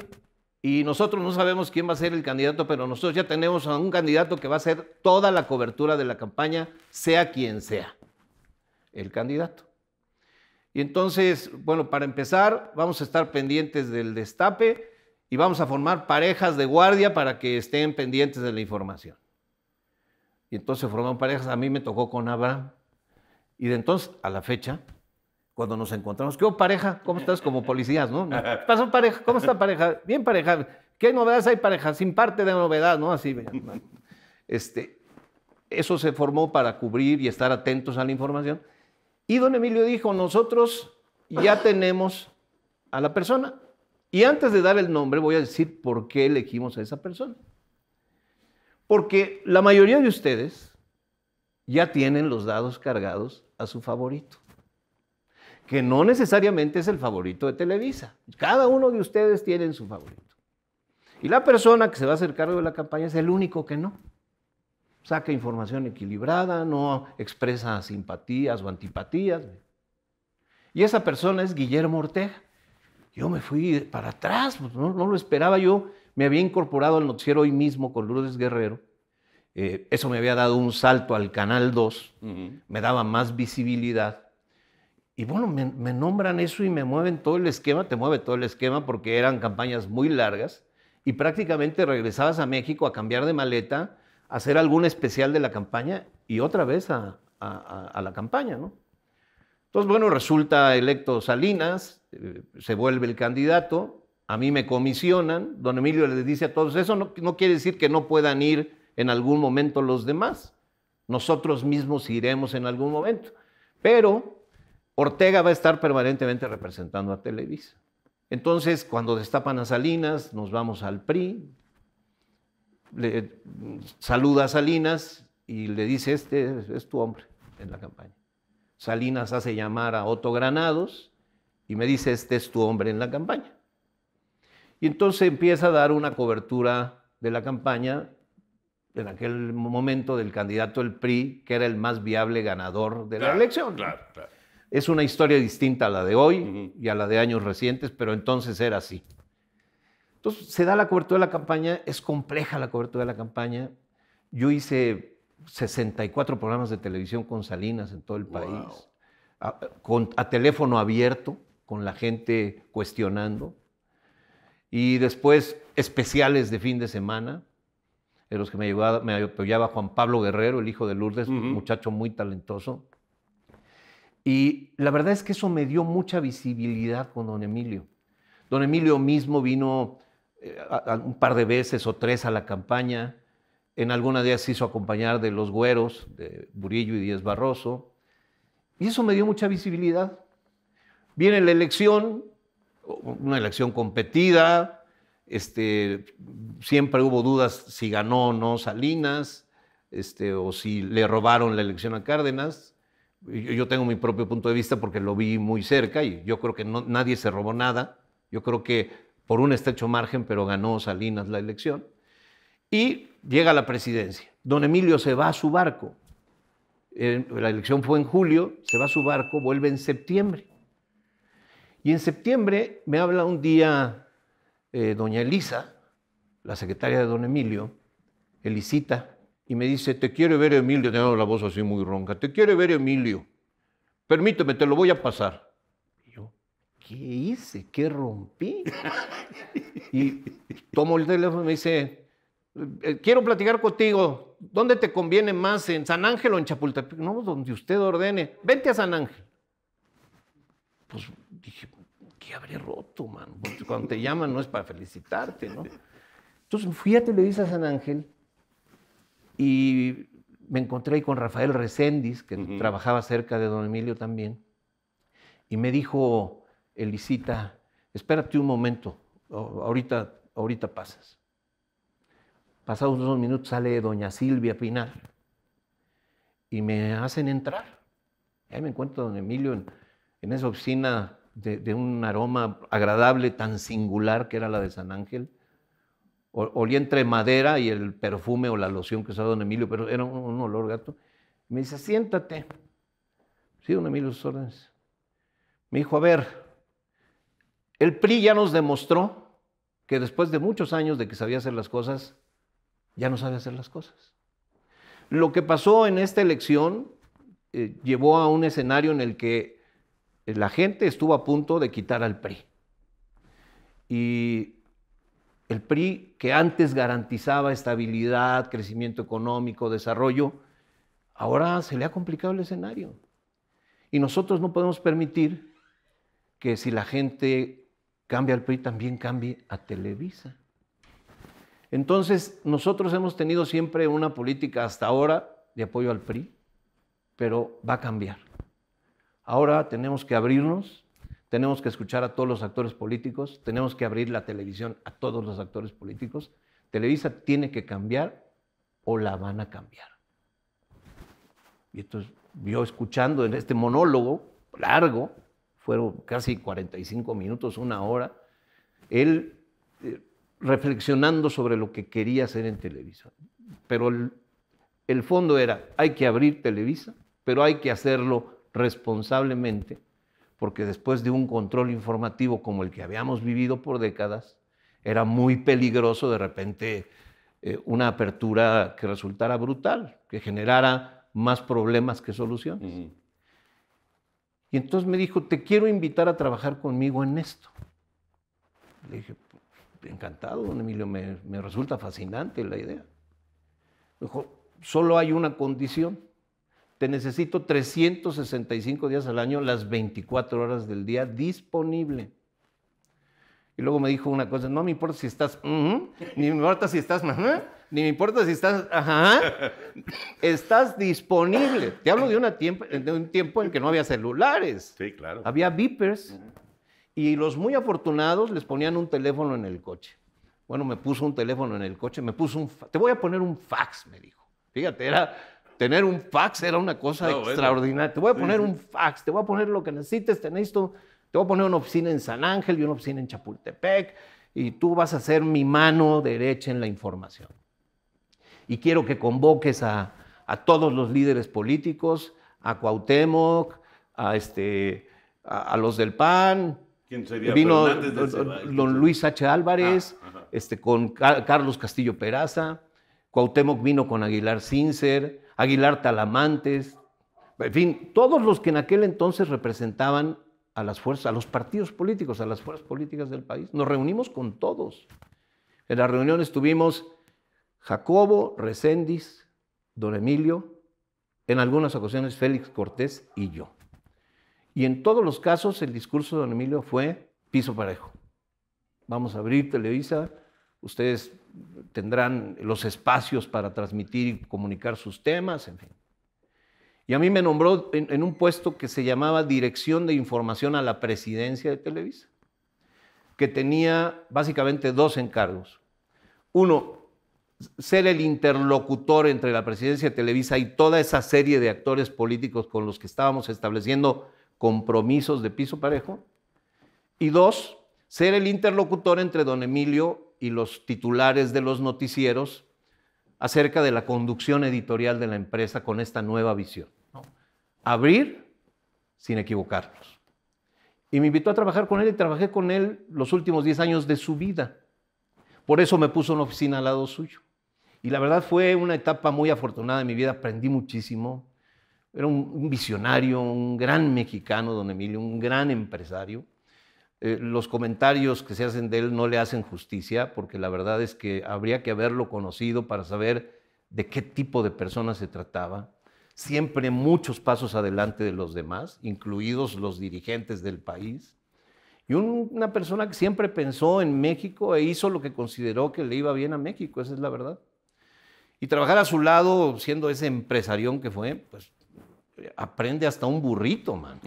y nosotros no sabemos quién va a ser el candidato, pero nosotros ya tenemos a un candidato que va a hacer toda la cobertura de la campaña, sea quien sea el candidato. Y entonces, bueno, para empezar, vamos a estar pendientes del destape y vamos a formar parejas de guardia para que estén pendientes de la información. Y entonces formaron parejas, a mí me tocó con Abraham. Y de entonces a la fecha, cuando nos encontramos, ¿qué pareja? ¿Cómo estás como policías, no? ¿Qué pasó pareja? ¿Cómo está pareja? Bien pareja. ¿Qué novedades hay pareja? Sin parte de novedad, ¿no? Así. Este, eso se formó para cubrir y estar atentos a la información. Y don Emilio dijo, nosotros ya tenemos a la persona. Y antes de dar el nombre, voy a decir por qué elegimos a esa persona. Porque la mayoría de ustedes ya tienen los dados cargados a su favorito, que no necesariamente es el favorito de Televisa. Cada uno de ustedes tiene su favorito. Y la persona que se va a hacer cargo de la campaña es el único que no. Saca información equilibrada, no expresa simpatías o antipatías. Y esa persona es Guillermo Ortega. Yo me fui para atrás, pues, no, no lo esperaba yo. Me había incorporado al noticiero hoy mismo con Lourdes Guerrero. Eh, eso me había dado un salto al Canal 2, me daba más visibilidad. Y bueno, me, me nombran eso y me mueven todo el esquema, te mueve todo el esquema porque eran campañas muy largas y prácticamente regresabas a México a cambiar de maleta, hacer algún especial de la campaña y otra vez a, la campaña, ¿no? Entonces, bueno, resulta electo Salinas, eh, se vuelve el candidato, a mí me comisionan, don Emilio les dice a todos, eso no, no quiere decir que no puedan ir en algún momento los demás, nosotros mismos iremos en algún momento, pero Ortega va a estar permanentemente representando a Televisa. Entonces, cuando destapan a Salinas, nos vamos al PRI, le saluda a Salinas y le dice, este es, es tu hombre en la campaña. Salinas hace llamar a Otto Granados y me dice, este es tu hombre en la campaña. Y entonces empieza a dar una cobertura de la campaña en aquel momento del candidato del PRI, que era el más viable ganador de la elección. Claro, claro. Es una historia distinta a la de hoy y a la de años recientes, pero entonces era así. Entonces se da la cobertura de la campaña, es compleja la cobertura de la campaña. Yo hice 64 programas de televisión con Salinas en todo el país, a, con- a teléfono abierto, con la gente cuestionando. Y después especiales de fin de semana, en los que me, apoyaba Juan Pablo Guerrero, el hijo de Lourdes, un muchacho muy talentoso. Y la verdad es que eso me dio mucha visibilidad con don Emilio. Don Emilio mismo vino un par de veces o tres a la campaña. En alguna de ellas hizo acompañar de los güeros, de Burillo y Díaz Barroso. Y eso me dio mucha visibilidad. Viene la elección, una elección competida, este, siempre hubo dudas si ganó o no Salinas, este, o si le robaron la elección a Cárdenas. Yo, tengo mi propio punto de vista porque lo vi muy cerca y yo creo que nadie se robó nada. Yo creo que por un estrecho margen, pero ganó Salinas la elección. Y llega la presidencia. Don Emilio se va a su barco. La elección fue en julio, se va a su barco, vuelve en septiembre. Y en septiembre me habla un día eh, doña Elisa, la secretaria de don Emilio, Elisita, y me dice, te quiere ver Emilio, tengo la voz así muy ronca, te quiere ver Emilio, permíteme, te lo voy a pasar. ¿Qué hice? ¿Qué rompí? y tomo el teléfono y me dice, "Eh, quiero platicar contigo, ¿dónde te conviene más, en San Ángel o en Chapultepec? No, donde usted ordene, vente a San Ángel. Pues dije, ¿qué habré roto, mano? Porque cuando te llaman no es para felicitarte, ¿no? Entonces fui a Televisa San Ángel y me encontré ahí con Rafael Recendis, que trabajaba cerca de don Emilio también, y me dijo, Elisita, espérate un momento, ahorita, ahorita pasas. Pasados unos minutos sale doña Silvia Pinal y me hacen entrar. Ahí me encuentro don Emilio en, en esa oficina de, un aroma agradable, tan singular que era la de San Ángel. Olía entre madera y el perfume o la loción que usaba don Emilio, pero era un, un olor gato. Me dice, siéntate. Sí, don Emilio, sus órdenes. Me dijo, a ver, el PRI ya nos demostró que después de muchos años de que sabía hacer las cosas, ya no sabe hacer las cosas. Lo que pasó en esta elección eh, llevó a un escenario en el que eh, la gente estuvo a punto de quitar al PRI. Y el PRI, que antes garantizaba estabilidad, crecimiento económico, desarrollo, ahora se le ha complicado el escenario. Y nosotros no podemos permitir que si la gente cambia al PRI, también cambie a Televisa. Entonces, nosotros hemos tenido siempre una política hasta ahora de apoyo al PRI, pero va a cambiar. Ahora tenemos que abrirnos, tenemos que escuchar a todos los actores políticos, tenemos que abrir la televisión a todos los actores políticos. Televisa tiene que cambiar o la van a cambiar. Y entonces, yo escuchando en este monólogo largo, fueron casi 45 minutos, una hora, él eh, reflexionando sobre lo que quería hacer en Televisa. Pero el, el fondo era, hay que abrir Televisa, pero hay que hacerlo responsablemente, porque después de un control informativo como el que habíamos vivido por décadas, era muy peligroso de repente eh, una apertura que resultara brutal, que generara más problemas que soluciones. Y entonces me dijo, te quiero invitar a trabajar conmigo en esto. Le dije, encantado, don Emilio, me, me resulta fascinante la idea. Me dijo, solo hay una condición. Te necesito 365 días al año, las 24 horas del día disponible. Y luego me dijo una cosa, no me importa si estás, ni me importa si estás, ni me importa si estás, ajá, estás disponible. Te hablo de, una tiempo, de un tiempo en que no había celulares. Sí, claro. Había beepers y los muy afortunados les ponían un teléfono en el coche. Bueno, me puso un teléfono en el coche, me puso un... Te voy a poner un fax, me dijo. Fíjate, era... Tener un fax era una cosa No, bueno. extraordinaria. Te voy a poner sí. un fax, te voy a poner lo que necesites, te necesito... Te voy a poner una oficina en San Ángel y una oficina en Chapultepec y tú vas a ser mi mano derecha en la información y quiero que convoques a, a todos los líderes políticos, a Cuauhtémoc, a, este, a, a los del PAN. ¿Quién sería? Vino Fernández don- Luis H. Álvarez, Ah, este, con Ca- Carlos Castillo Peraza, Cuauhtémoc vino con Aguilar Cincer, Aguilar Talamantes, en fin, todos los que en aquel entonces representaban a las fuerzas, a los partidos políticos, a las fuerzas políticas del país. Nos reunimos con todos. En la reunión estuvimos Jacobo, Recendis, don Emilio, en algunas ocasiones Félix Cortés y yo. Y en todos los casos el discurso de don Emilio fue piso parejo. Vamos a abrir Televisa, ustedes tendrán los espacios para transmitir y comunicar sus temas, en fin. Y a mí me nombró en, en un puesto que se llamaba Dirección de Información a la Presidencia de Televisa, que tenía básicamente dos encargos. Uno, ser el interlocutor entre la presidencia de Televisa y toda esa serie de actores políticos con los que estábamos estableciendo compromisos de piso parejo. Y dos, ser el interlocutor entre don Emilio y los titulares de los noticieros acerca de la conducción editorial de la empresa con esta nueva visión. Abrir sin equivocarnos. Y me invitó a trabajar con él y trabajé con él los últimos 10 años de su vida. Por eso me puso una oficina al lado suyo. Y la verdad fue una etapa muy afortunada en mi vida, aprendí muchísimo. Era un, visionario, un gran mexicano, don Emilio, un gran empresario. Eh, los comentarios que se hacen de él no le hacen justicia, porque la verdad es que habría que haberlo conocido para saber de qué tipo de persona se trataba. Siempre muchos pasos adelante de los demás, incluidos los dirigentes del país. Y un- una persona que siempre pensó en México e hizo lo que consideró que le iba bien a México, esa es la verdad. Y trabajar a su lado, siendo ese empresarión que fue, pues aprende hasta un burrito, man.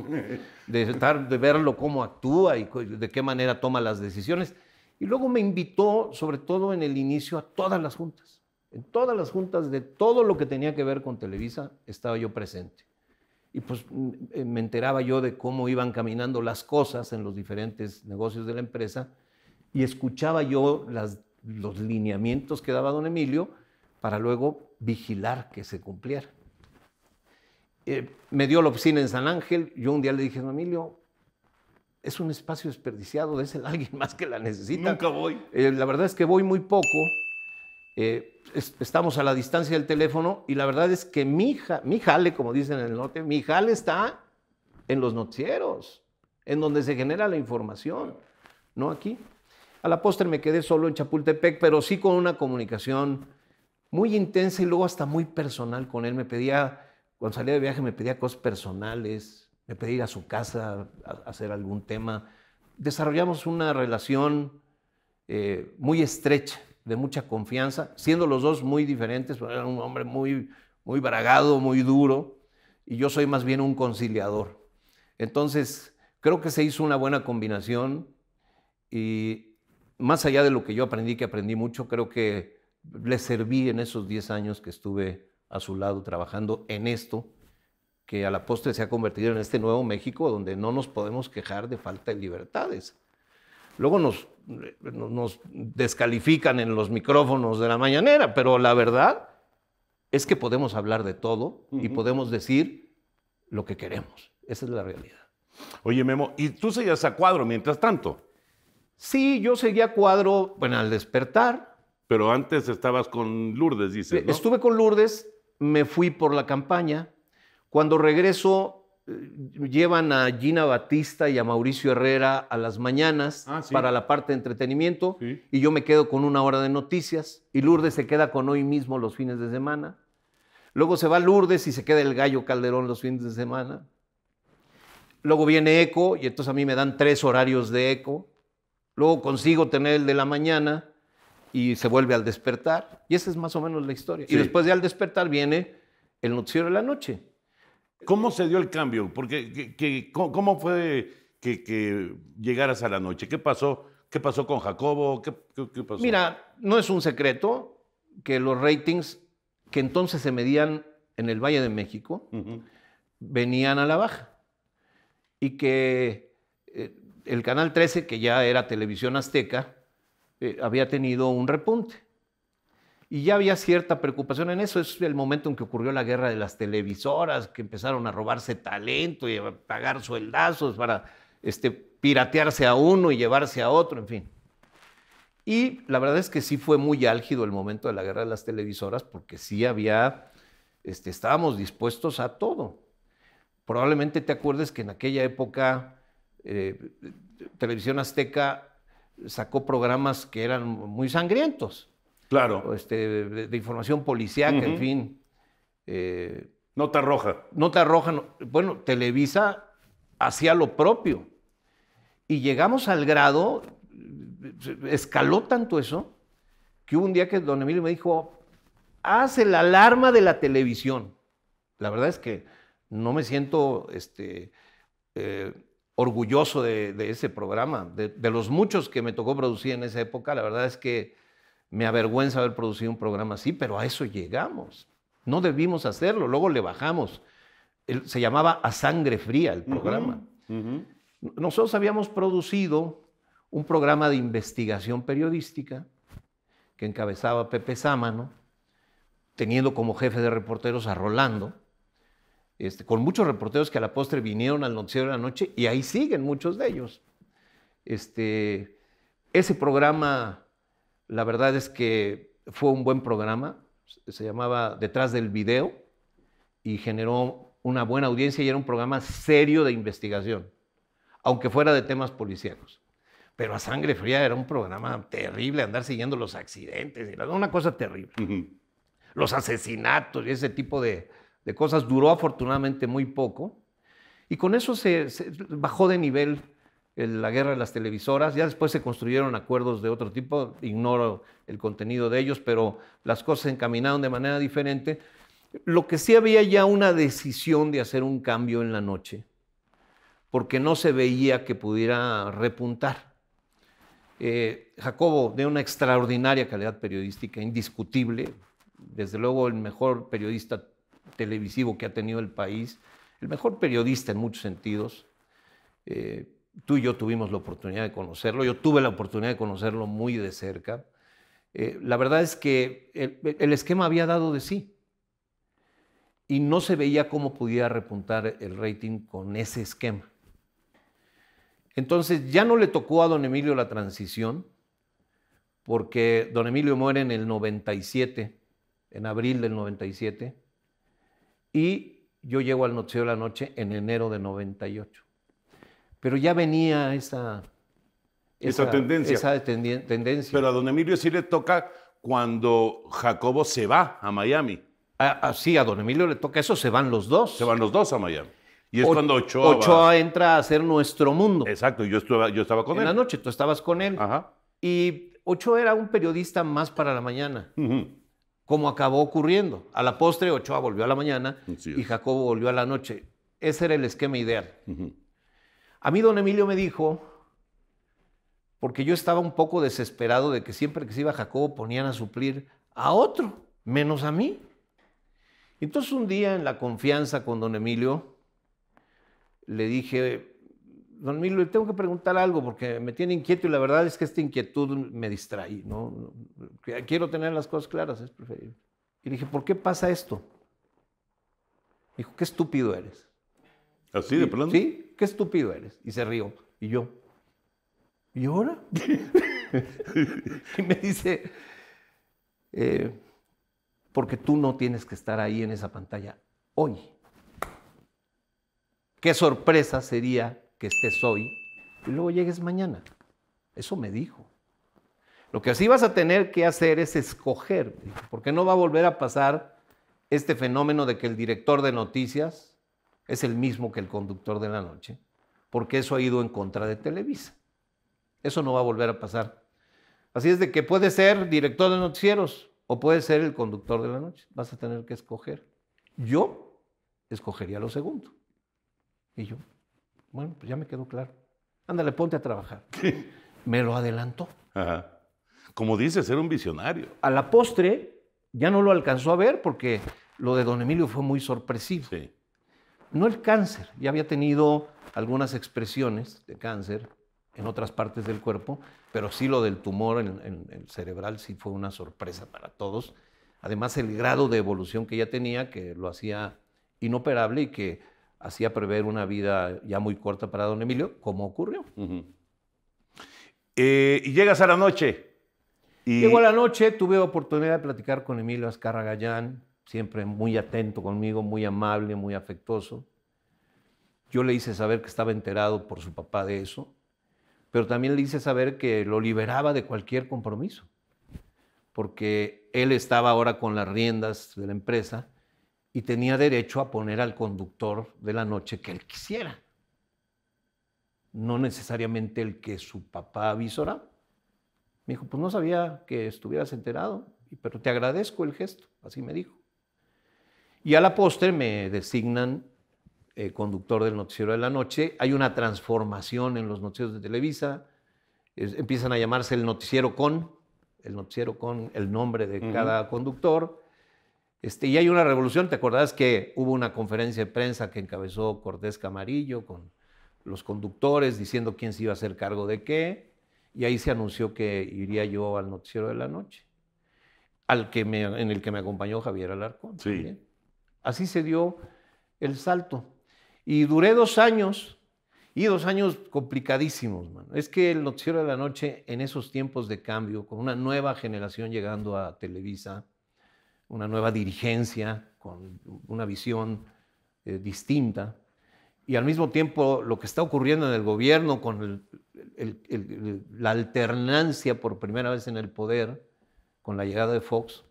De, estar, de verlo cómo actúa y de qué manera toma las decisiones. Y luego me invitó, sobre todo en el inicio, a todas las juntas. En todas las juntas de todo lo que tenía que ver con Televisa, estaba yo presente. Y pues mm, me enteraba yo de cómo iban caminando las cosas en los diferentes negocios de la empresa y escuchaba yo los lineamientos que daba don Emilio para luego vigilar que se cumpliera. Eh, me dio la oficina en San Ángel, yo un día le dije, don Emilio, es un espacio desperdiciado, désela a alguien más que la necesita. Nunca voy. Eh, la verdad es que voy muy poco. eh, es- estamos a la distancia del teléfono y la verdad es que mi, ja- mi jale, como dicen en el norte, mi jale está en los noticieros, en donde se genera la información, no aquí. A la postre me quedé solo en Chapultepec, pero sí con una comunicación muy intensa y luego hasta muy personal con él. Me pedía, cuando salía de viaje, me pedía cosas personales, me pedía ir a su casa a, hacer algún tema. Desarrollamos una relación eh, muy estrecha, de mucha confianza, siendo los dos muy diferentes, era un hombre muy, muy bragado, muy duro, y yo soy más bien un conciliador. Entonces, creo que se hizo una buena combinación y más allá de lo que yo aprendí, que aprendí mucho, creo que le serví en esos 10 años que estuve a su lado trabajando en esto, que a la postre se ha convertido en este nuevo México donde no nos podemos quejar de falta de libertades. Luego nos, nos descalifican en los micrófonos de la mañanera, pero la verdad es que podemos hablar de todo y podemos decir lo que queremos. Esa es la realidad. Oye, Memo, ¿y tú seguías a cuadro mientras tanto? Sí, yo seguía cuadro, bueno, al despertar. Pero antes estabas con Lourdes, dices, ¿no? Estuve con Lourdes, me fui por la campaña. Cuando regreso, eh, llevan a Gina Batista y a Mauricio Herrera a las mañanas Ah, sí. para la parte de entretenimiento Sí. y yo me quedo con una hora de noticias y Lourdes se queda con hoy mismo los fines de semana. Luego se va Lourdes y se queda el gallo Calderón los fines de semana. Luego viene Eco y entonces a mí me dan tres horarios de Eco. Luego consigo tener el de la mañana y se vuelve al despertar. Y esa es más o menos la historia. Sí. Y después de al despertar viene el noticiero de la noche. ¿Cómo se dio el cambio? Porque, que- que- ¿cómo, fue que, que llegaras a la noche? ¿Qué pasó? ¿Qué pasó con Jacobo? ¿Qué, qué- qué pasó? Mira, no es un secreto que los ratings que entonces se medían en el Valle de México venían a la baja. Y que eh, el Canal 13, que ya era televisión azteca, eh, había tenido un repunte. Y ya había cierta preocupación en eso. Es el momento en que ocurrió la guerra de las televisoras, que empezaron a robarse talento y a pagar sueldazos para este, piratearse a uno y llevarse a otro, en fin. Y la verdad es que sí fue muy álgido el momento de la guerra de las televisoras, porque sí había, este, estábamos dispuestos a todo. Probablemente te acuerdes que en aquella época eh, Televisión Azteca sacó programas que eran muy sangrientos, Claro. este, de, de información policíaca, en Ujú. fin. Eh, Nota roja. Nota Roja, no- bueno, Televisa hacía lo propio. Y llegamos al grado, escaló tanto eso, que hubo un día que don Emilio me dijo, haz el alarma de la televisión. La verdad es que no me siento este, eh, orgulloso de, de ese programa, de, de los muchos que me tocó producir en esa época. La verdad es que me avergüenza haber producido un programa así, pero a eso llegamos. No debimos hacerlo, luego le bajamos. El- se llamaba A Sangre Fría el programa. Nosotros habíamos producido un programa de investigación periodística que encabezaba Pepe Sámano, teniendo como jefe de reporteros a Rolando, este, con muchos reporteros que a la postre vinieron al noticiero de la noche y ahí siguen muchos de ellos. Este, ese programa, la verdad es que fue un buen programa, se llamaba Detrás del Video y generó una buena audiencia y era un programa serio de investigación, aunque fuera de temas policíacos. Pero a sangre fría era un programa terrible, andar siguiendo los accidentes, la- una cosa terrible. Los asesinatos y ese tipo de, de cosas duró afortunadamente muy poco. Y con eso se, bajó de nivel el- la guerra de las televisoras. Ya después se construyeron acuerdos de otro tipo, ignoro el contenido de ellos, pero las cosas se encaminaron de manera diferente. Lo que sí había ya una decisión de hacer un cambio en la noche, porque no se veía que pudiera repuntar. Eh, Jacobo, de una extraordinaria calidad periodística, indiscutible, desde luego el mejor periodista televisivo que ha tenido el país, el mejor periodista en muchos sentidos. Eh, tú y yo tuvimos la oportunidad de conocerlo, yo tuve la oportunidad de conocerlo muy de cerca. Eh, la verdad es que el, el esquema había dado de sí y no se veía cómo pudiera repuntar el rating con ese esquema. Entonces ya no le tocó a don Emilio la transición, porque don Emilio muere en el 97, en abril del 97, y yo llego al noticiero de la noche en enero de 98. Pero ya venía esa... Esa tendencia. Esa tendi- tendencia. Pero a don Emilio sí le toca cuando Jacobo se va a Miami. Así a don Emilio le toca eso, se van los dos. Se van los dos a Miami. Y es O- cuando Ochoa. Ochoa entra a ser nuestro mundo. Exacto, yo estaba, yo estaba con en la él. noche tú estabas con él. Ajá. Y Ochoa era un periodista más para la mañana, Ujú. Como acabó ocurriendo. A la postre, Ochoa volvió a la mañana y. Jacobo volvió a la noche. Ese era el esquema ideal. A mí don Emilio me dijo, porque yo estaba un poco desesperado de que siempre que se iba Jacobo ponían a suplir a otro, menos a mí. Entonces un día en la confianza con don Emilio, le dije, don Emilio, le tengo que preguntar algo porque me tiene inquieto y la verdad es que esta inquietud me distrae, ¿no? Quiero tener las cosas claras, es preferible. Y le dije, ¿por qué pasa esto? Dijo, qué estúpido eres. Así de pronto. Sí, qué estúpido eres. Y se rió. Y yo, ¿y ahora? y me dice, eh, porque tú no tienes que estar ahí en esa pantalla hoy. Qué sorpresa sería que estés hoy y luego llegues mañana. Eso me dijo. Lo que sí vas a tener que hacer es escoger, porque no va a volver a pasar este fenómeno de que el director de noticias es el mismo que el conductor de la noche, porque eso ha ido en contra de Televisa. Eso no va a volver a pasar. Así es de que puede ser director de noticieros o puede ser el conductor de la noche. Vas a tener que escoger. Yo escogería lo segundo. Y yo, bueno, pues ya me quedó claro. Ándale, ponte a trabajar. Me lo adelantó. Ajá. Como dices, era un visionario. A la postre ya no lo alcanzó a ver porque lo de don Emilio fue muy sorpresivo. Sí. No el cáncer, ya había tenido algunas expresiones de cáncer, en otras partes del cuerpo, pero sí lo del tumor en, en el cerebral sí fue una sorpresa para todos. Además, el grado de evolución que ya tenía, que lo hacía inoperable y que hacía prever una vida ya muy corta para don Emilio, como ocurrió. Eh, y llegas a la noche. Y... Llegó a la noche, tuve oportunidad de platicar con Emilio Azcarra Gallán, siempre muy atento conmigo, muy amable, muy afectuoso. Yo le hice saber que estaba enterado por su papá de eso, pero también le hice saber que lo liberaba de cualquier compromiso, porque él estaba ahora con las riendas de la empresa y tenía derecho a poner al conductor de la noche que él quisiera, no necesariamente el que su papá avisora. Me dijo, pues no sabía que estuvieras enterado, pero te agradezco el gesto, así me dijo. Y a la postre me designan eh, conductor del noticiero de la noche. Hay una transformación en los noticieros de Televisa. Es- empiezan a llamarse el noticiero con, el noticiero con el nombre de cada conductor. Este, y hay una revolución. ¿Te acordás que hubo una conferencia de prensa que encabezó Cortés Camarillo con los conductores diciendo quién se iba a hacer cargo de qué? Y ahí se anunció que iría yo al noticiero de la noche, al que me- en el que me acompañó Javier Alarcón. Sí. también. Así se dio el salto. Y duré dos años, y dos años complicadísimos, mano. Es que el noticiero de la noche, en esos tiempos de cambio, con una nueva generación llegando a Televisa, una nueva dirigencia, con una visión eh, distinta, y al mismo tiempo lo que está ocurriendo en el gobierno con la alternancia por primera vez en el poder, con la llegada de Fox,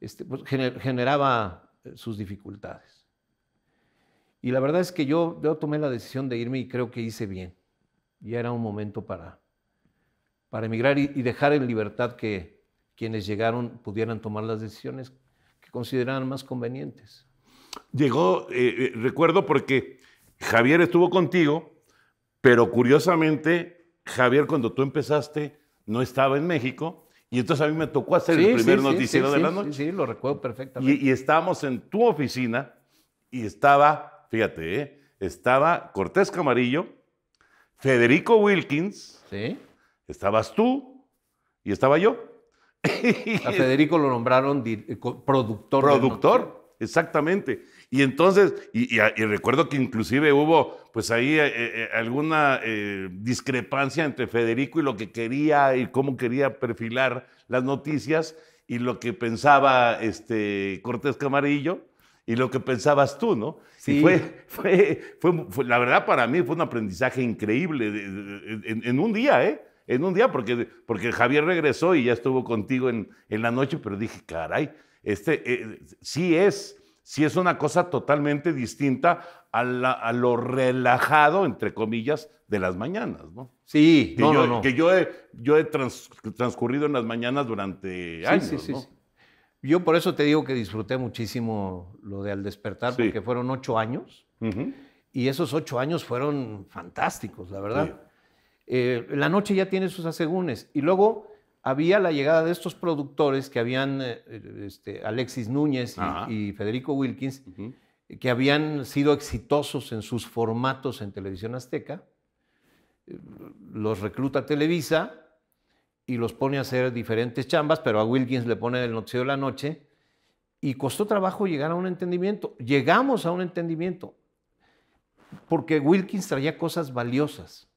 este, pues, gener- generaba eh, sus dificultades. Y la verdad es que yo, yo tomé la decisión de irme y creo que hice bien. Ya era un momento para, para emigrar y, y dejar en libertad que quienes llegaron pudieran tomar las decisiones que consideraran más convenientes. Llegó, eh, eh, recuerdo porque Javier estuvo contigo, pero curiosamente, Javier, cuando tú empezaste, no estaba en México, y entonces a mí me tocó hacer el primer noticiero de la sí, noche. Sí, sí, lo recuerdo perfectamente. Y, y estábamos en tu oficina y estaba, fíjate, ¿eh? estaba Cortés Camarillo, Federico Wilkins, Sí. estabas tú y estaba yo. A Federico lo nombraron eh, productor. Productor, exactamente. Y entonces, y, y- y recuerdo que inclusive hubo pues ahí eh, eh, alguna eh, discrepancia entre Federico y lo que quería y cómo quería perfilar las noticias y lo que pensaba este Cortés Camarillo y lo que pensabas tú, ¿no? Sí. Y fue, fue, fue, fue- la verdad para mí fue un aprendizaje increíble de- de- en, en un día, ¿eh? En un día, porque, porque Javier regresó y ya estuvo contigo en, en la noche, pero dije, caray, este eh, sí es, sí es una cosa totalmente distinta a, la- a lo relajado, entre comillas, de las mañanas, ¿no? Sí, Que no, yo, no, no. Que yo he, yo he trans- transcurrido en las mañanas durante Sí, años, sí, sí, ¿no? sí. Yo por eso te digo que disfruté muchísimo lo de Al Despertar, porque fueron ocho años y esos ocho años fueron fantásticos, la verdad. Eh, la noche ya tiene sus asegúnes. Y luego había la llegada de estos productores que habían, eh, este, Alexis Núñez y, y Federico Wilkins, que habían sido exitosos en sus formatos en televisión azteca. Eh, Los recluta Televisa y los pone a hacer diferentes chambas, pero a Wilkins le pone el noticiero de la noche. Y costó trabajo llegar a un entendimiento. Llegamos a un entendimiento porque Wilkins traía cosas valiosas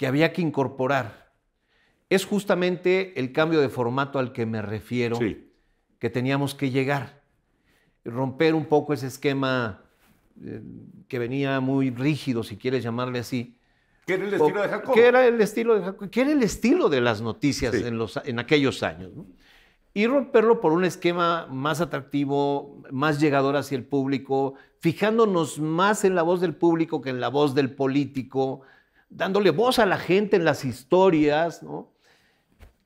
que había que incorporar. Es justamente el cambio de formato al que me refiero Sí. que teníamos que llegar. Romper un poco ese esquema eh, que venía muy rígido, si quieres llamarle así. ¿Qué era el O- estilo de Jacobo? ¿Qué era el estilo de Jacobo? ¿Qué era el estilo de las noticias Sí. en, los, en aquellos años? ¿no? Y romperlo por un esquema más atractivo, más llegador hacia el público, fijándonos más en la voz del público que en la voz del político, dándole voz a la gente en las historias. ¿no?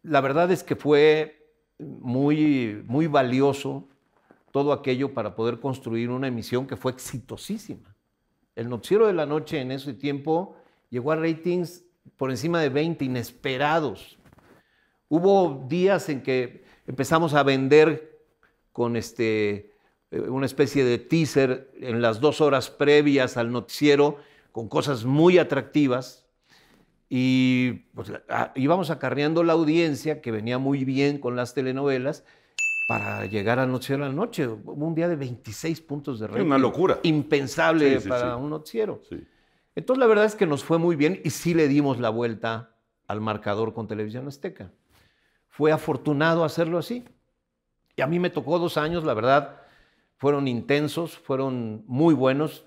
La verdad es que fue muy, muy valioso todo aquello para poder construir una emisión que fue exitosísima. El noticiero de la noche en ese tiempo llegó a ratings por encima de 20 inesperados. Hubo días en que empezamos a vender con este, eh, una especie de teaser en las dos horas previas al noticiero con cosas muy atractivas Y pues, a- íbamos acarreando la audiencia, que venía muy bien con las telenovelas, para llegar al noticiero de la noche. Un día de 26 puntos de rating. una locura. Impensable Sí, sí, para sí. un noticiero. Sí. Entonces la verdad es que nos fue muy bien y sí le dimos la vuelta al marcador con Televisión Azteca. Fue afortunado hacerlo así. Y a mí me tocó dos años, la verdad, fueron intensos, fueron muy buenos.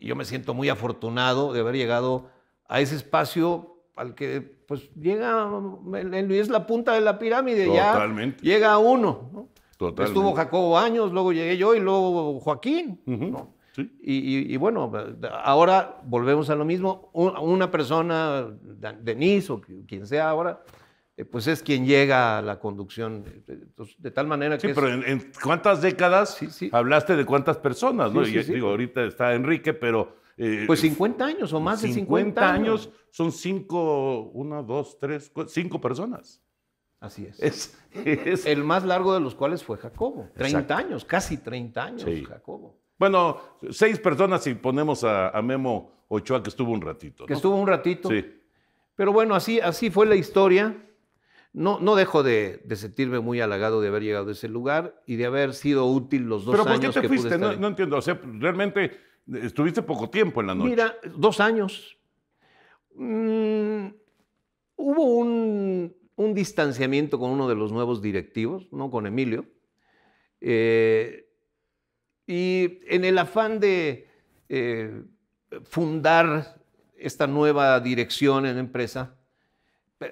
Yo me siento muy afortunado de haber llegado a ese espacio al que pues llega, es la punta de la pirámide, Totalmente. ya llega a uno. ¿no? Totalmente. Estuvo Jacobo Años, luego llegué yo y luego Joaquín. ¿no? Sí. Y, y- y bueno, ahora volvemos a lo mismo. Un- Una persona, Denise o qui- quien sea ahora, pues es quien llega a la conducción. Entonces, de tal manera que Sí, es- pero en, en cuántas décadas Sí, sí. hablaste de cuántas personas, ¿no? Y, digo, ahorita está Enrique, pero... eh, pues 50 años o más de 50 años. son cinco, una, dos, tres, cinco personas. Así es. Es, es- El más largo de los cuales fue Jacobo. 30 Exacto. años, casi 30 años, Sí. Jacobo. bueno, seis personas si ponemos a, a Memo Ochoa que estuvo un ratito. ¿no? Que estuvo un ratito. Sí. Pero bueno, así, así fue la historia. No, no dejo de, de sentirme muy halagado de haber llegado a ese lugar y de haber sido útil los dos Pero ¿por años qué te que fuiste? No, entiendo. O sea, realmente estuviste poco tiempo en la noche. Mira, dos años. Mm, hubo un, un distanciamiento con uno de los nuevos directivos, no con Emilio. Eh, y en el afán de eh, fundar esta nueva dirección en la empresa,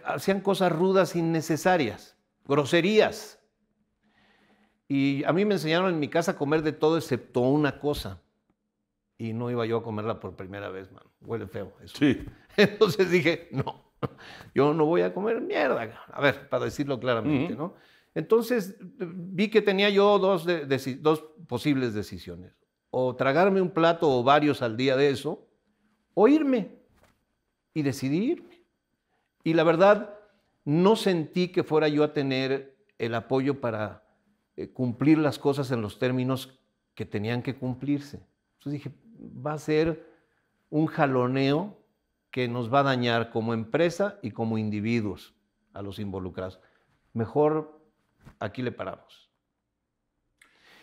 hacían cosas rudas innecesarias, groserías. Y a mí me enseñaron en mi casa a comer de todo excepto una cosa. Y no iba yo a comerla por primera vez, man. Huele feo eso. Sí. Entonces dije, no, yo no voy a comer mierda. A ver, para decirlo claramente. ¿no? Entonces vi que tenía yo dos, de- deci- dos posibles decisiones. O tragarme un plato o varios al día de eso, o irme. Y decidí irme. Y la verdad, no sentí que fuera yo a tener el apoyo para eh, cumplir las cosas en los términos que tenían que cumplirse. Entonces dije, va a ser un jaloneo que nos va a dañar como empresa y como individuos a los involucrados. Mejor aquí le paramos.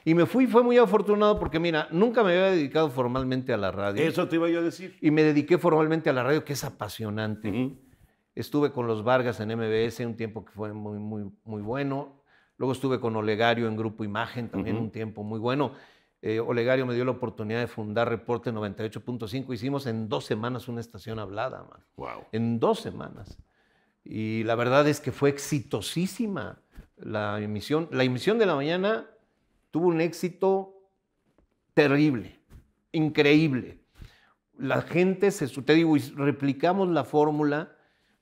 Y me fui, fue muy afortunado porque mira, nunca me había dedicado formalmente a la radio. Eso te iba yo a decir. Y me dediqué formalmente a la radio, que es apasionante. Ujú. Estuve con los Vargas en MBS un tiempo que fue muy, muy, muy bueno. Luego estuve con Olegario en Grupo Imagen también un tiempo muy bueno. Eh, Olegario me dio la oportunidad de fundar Reporte 98.5. Hicimos en dos semanas una estación hablada, man. Wow. En dos semanas. Y la verdad es que fue exitosísima la emisión. La emisión de la mañana tuvo un éxito terrible, increíble. La gente se, te digo, y replicamos la fórmula,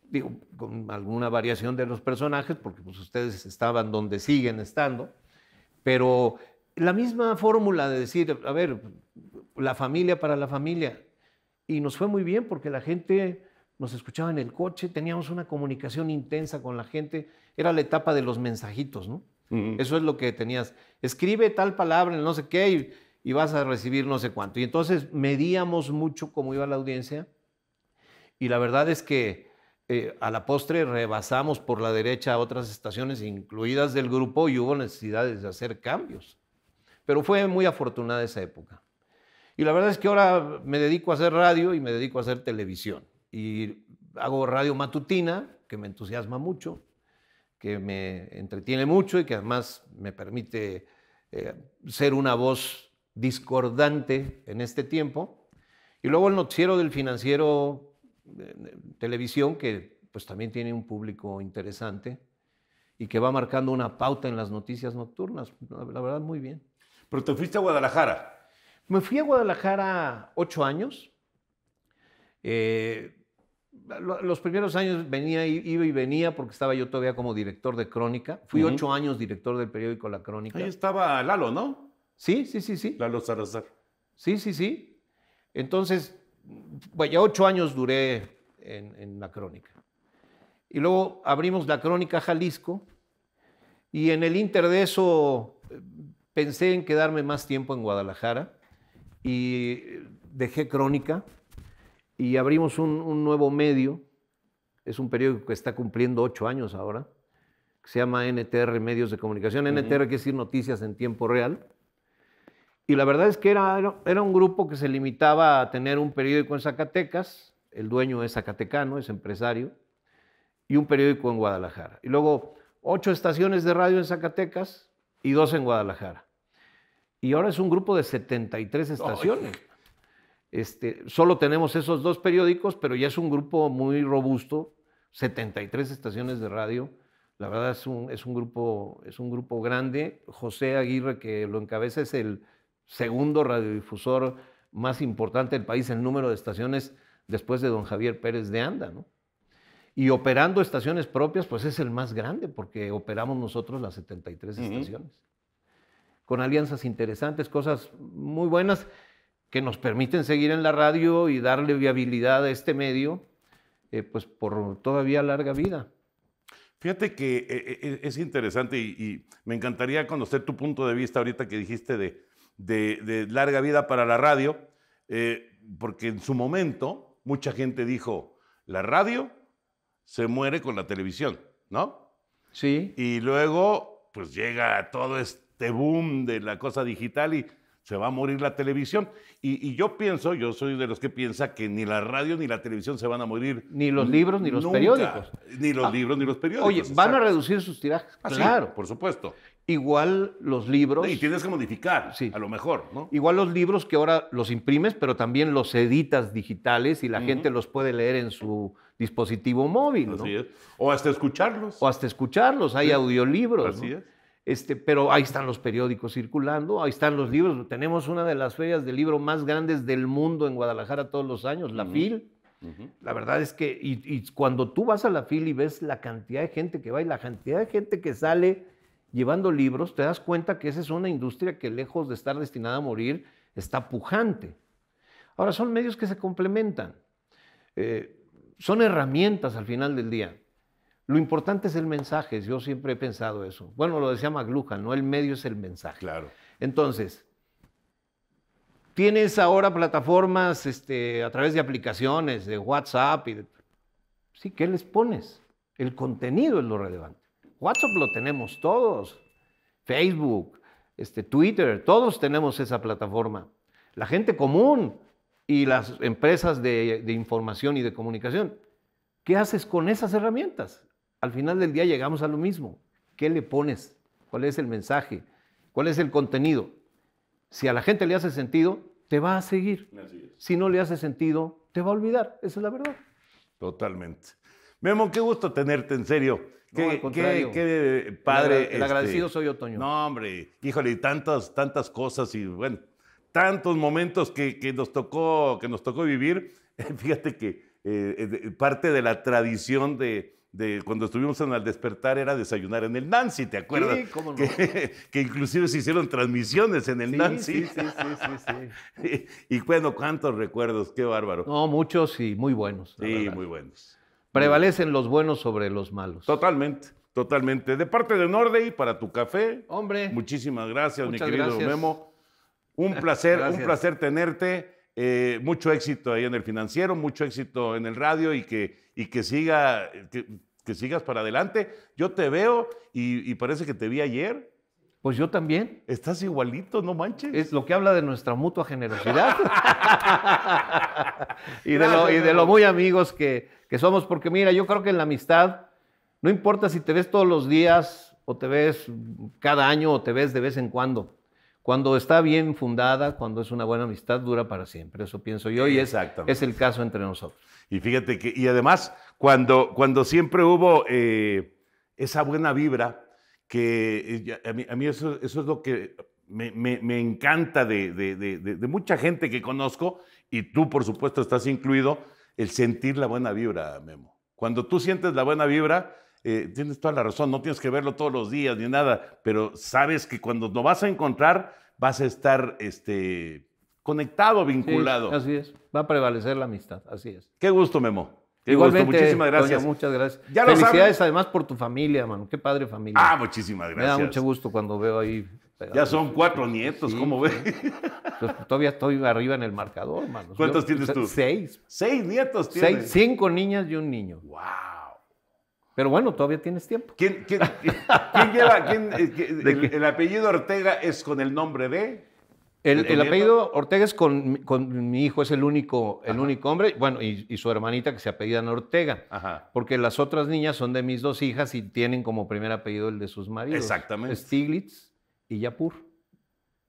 digo, con alguna variación de los personajes, porque pues, ustedes estaban donde siguen estando, pero la misma fórmula de decir, a ver, la familia para la familia. Y nos fue muy bien porque la gente nos escuchaba en el coche, teníamos una comunicación intensa con la gente, era la etapa de los mensajitos, ¿no? Eso es lo que tenías. Escribe tal palabra en no sé qué y, y vas a recibir no sé cuánto. Y entonces medíamos mucho cómo iba la audiencia. Y la verdad es que eh, a la postre rebasamos por la derecha a otras estaciones, incluidas del grupo, y hubo necesidades de hacer cambios. Pero fue muy afortunada esa época. Y la verdad es que ahora me dedico a hacer radio y me dedico a hacer televisión. Y hago radio matutina, que me entusiasma mucho que me entretiene mucho y que además me permite eh, ser una voz discordante en este tiempo. Y luego el noticiero del financiero televisión, que pues también tiene un público interesante y que va marcando una pauta en las noticias nocturnas. La, verdad, muy bien. Pero te fuiste a Guadalajara. Me fui a Guadalajara ocho años. Eh, lo- los primeros años venía, iba y venía porque estaba yo todavía como director de Crónica. Fui ocho años director del periódico La Crónica. Ahí estaba Lalo, ¿no? Sí, sí, sí, sí. Lalo Salazar. Sí, sí, sí. Entonces, bueno, ya ocho años duré en, en La Crónica. Y luego abrimos La Crónica Jalisco. Y en el inter de eso eh, pensé en quedarme más tiempo en Guadalajara. Y dejé Crónica. Y abrimos un, un nuevo medio Es un periódico que está cumpliendo ocho años ahora. que Se llama NTR Medios de Comunicación. NTR quiere decir noticias en tiempo real. Y la verdad es que era, era- un grupo que se limitaba a tener un periódico en Zacatecas. El dueño es zacatecano, es empresario. Y un periódico en Guadalajara. Y luego ocho estaciones de radio en Zacatecas y dos en Guadalajara. Y ahora es un grupo de 73 estaciones. Este, solo tenemos esos dos periódicos, pero ya es un grupo muy robusto, 73 estaciones de radio. La verdad es un, es un, grupo, es un grupo grande. José Aguirre, que lo encabeza, es el segundo radiodifusor más importante del país en número de estaciones después de don Javier Pérez de Anda. ¿no? Y operando estaciones propias, pues es el más grande, porque operamos nosotros las 73 Ujú. estaciones. Con alianzas interesantes, cosas muy buenas que nos permiten seguir en la radio y darle viabilidad a este medio, eh, pues por todavía larga vida. Fíjate que eh, eh, es interesante y, y me encantaría conocer tu punto de vista ahorita que dijiste de, de- de larga vida para la radio, eh, porque en su momento mucha gente dijo, la radio se muere con la televisión, ¿no? Sí. Y luego, pues llega todo este boom de la cosa digital y se va a morir la televisión. Y, y yo pienso, yo soy de los que piensa que ni la radio ni la televisión se van a morir. Ni los libros ni los nunca. periódicos. Ni los Ah, libros ni los periódicos. Oye, van a reducir sus tirajes. Ah, sí, claro. por supuesto. Igual los libros. Y tienes que modificar, Sí. a lo mejor, ¿no? Igual los libros que ahora los imprimes, pero también los editas digitales y la gente los puede leer en su dispositivo móvil, ¿no? Así es. O hasta escucharlos. O hasta escucharlos, hay Sí. audiolibros. Así ¿no? es. Este, pero ahí están los periódicos circulando, ahí están los libros. Tenemos una de las ferias de libro más grandes del mundo en Guadalajara todos los años, la Ujú. FIL. La verdad es que, y, y cuando tú vas a la FIL y ves la cantidad de gente que va y la cantidad de gente que sale llevando libros, te das cuenta que esa es una industria que lejos de estar destinada a morir, está pujante. Ahora, son medios que se complementan. Eh, son herramientas al final del día. Lo importante es el mensaje, yo siempre he pensado eso. Bueno, lo decía McLuhan, ¿no? El medio es el mensaje. Claro. Entonces, tienes ahora plataformas este, a través de aplicaciones, de WhatsApp y de... Sí, ¿qué les pones? El contenido es lo relevante. WhatsApp lo tenemos todos, Facebook, este, Twitter, todos tenemos esa plataforma. La gente común y las empresas de, de información y de comunicación, ¿qué haces con esas herramientas? Al final del día llegamos a lo mismo. ¿Qué le pones? ¿Cuál es el mensaje? ¿Cuál es el contenido? Si a la gente le hace sentido, te va a seguir. Si no le hace sentido, te va a olvidar. Esa es la verdad. Totalmente. Memo, qué gusto tenerte, en serio. Qué, No, al qué- contrario. qué padre. El, este, agradecido soy Otoño. No, hombre, híjole, tantas, tantas cosas y bueno, tantos momentos que, que nos, tocó, que nos tocó vivir. Fíjate que eh, parte de la tradición de, de cuando estuvimos en el despertar era desayunar en el Nancy, ¿te acuerdas? Sí, cómo no. que, que inclusive se hicieron transmisiones en el Sí, Nancy. sí, sí, sí, sí, sí. y bueno, cuántos recuerdos, qué bárbaro. No, muchos y muy buenos. sí, verdad. muy buenos. Prevalecen los buenos sobre los malos. Totalmente, totalmente. De parte de Nordey, para tu café, Hombre, muchísimas gracias, mi querido gracias. Memo. Un placer, un placer tenerte. Eh, mucho éxito ahí en el financiero, mucho éxito en el radio y que, y que, siga, que, que sigas para adelante. Yo te veo y, y parece que te vi ayer. Pues yo también. Estás igualito, no manches. Es lo que habla de nuestra mutua generosidad. y, de lo, Gracias, y de Memo. lo muy amigos que, que somos, porque mira, yo creo que en la amistad, no importa si te ves todos los días o te ves cada año o te ves de vez en cuando. Cuando está bien fundada, cuando es una buena amistad, dura para siempre. Eso pienso yo y es, es el caso entre nosotros. Y fíjate que, y además, cuando, cuando siempre hubo eh, esa buena vibra, que eh, a mí, a mí eso, eso es lo que me, me- me encanta de, de- de- de- de mucha gente que conozco, y tú, por supuesto, estás incluido, el sentir la buena vibra, Memo. Cuando tú sientes la buena vibra, eh, tienes toda la razón, no tienes que verlo todos los días ni nada, pero sabes que cuando lo vas a encontrar, vas a estar este, conectado, Sí, vinculado. así es. Va a prevalecer la amistad. Así es. Qué gusto, Memo. Igualmente, gusto. Muchísimas gracias. Muchas gracias. Ya Felicidades saben. además por tu familia, mano. Qué padre familia. Ah, muchísimas Me da gracias. mucho gusto cuando veo ahí. Ya son cuatro nietos, Sí. ¿cómo ves? Pues, todavía estoy arriba en el marcador, mano. ¿Cuántos Yo- tienes tú? Seis. Seis nietos tienes. Seis, cinco niñas y un niño. Wow. Pero bueno, todavía tienes tiempo. ¿Quién, quién- quién lleva? quién, eh, el apellido Ortega es con el nombre de. El, apellido Ortega es con, mi- con mi hijo, es el único, el único hombre, bueno, y, y su hermanita que se apellidan Ortega. Ajá. Porque las otras niñas son de mis dos hijas y tienen como primer apellido el de sus maridos. Exactamente. Stiglitz y Yapur.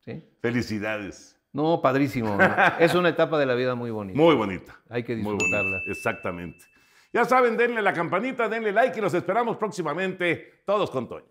¿Sí? Felicidades. No, padrísimo. ¿no? es una etapa de la vida muy bonita. Muy bonita. Hay que disfrutarla. Exactamente. Ya saben, denle la campanita, denle like y los esperamos próximamente todos con Toño.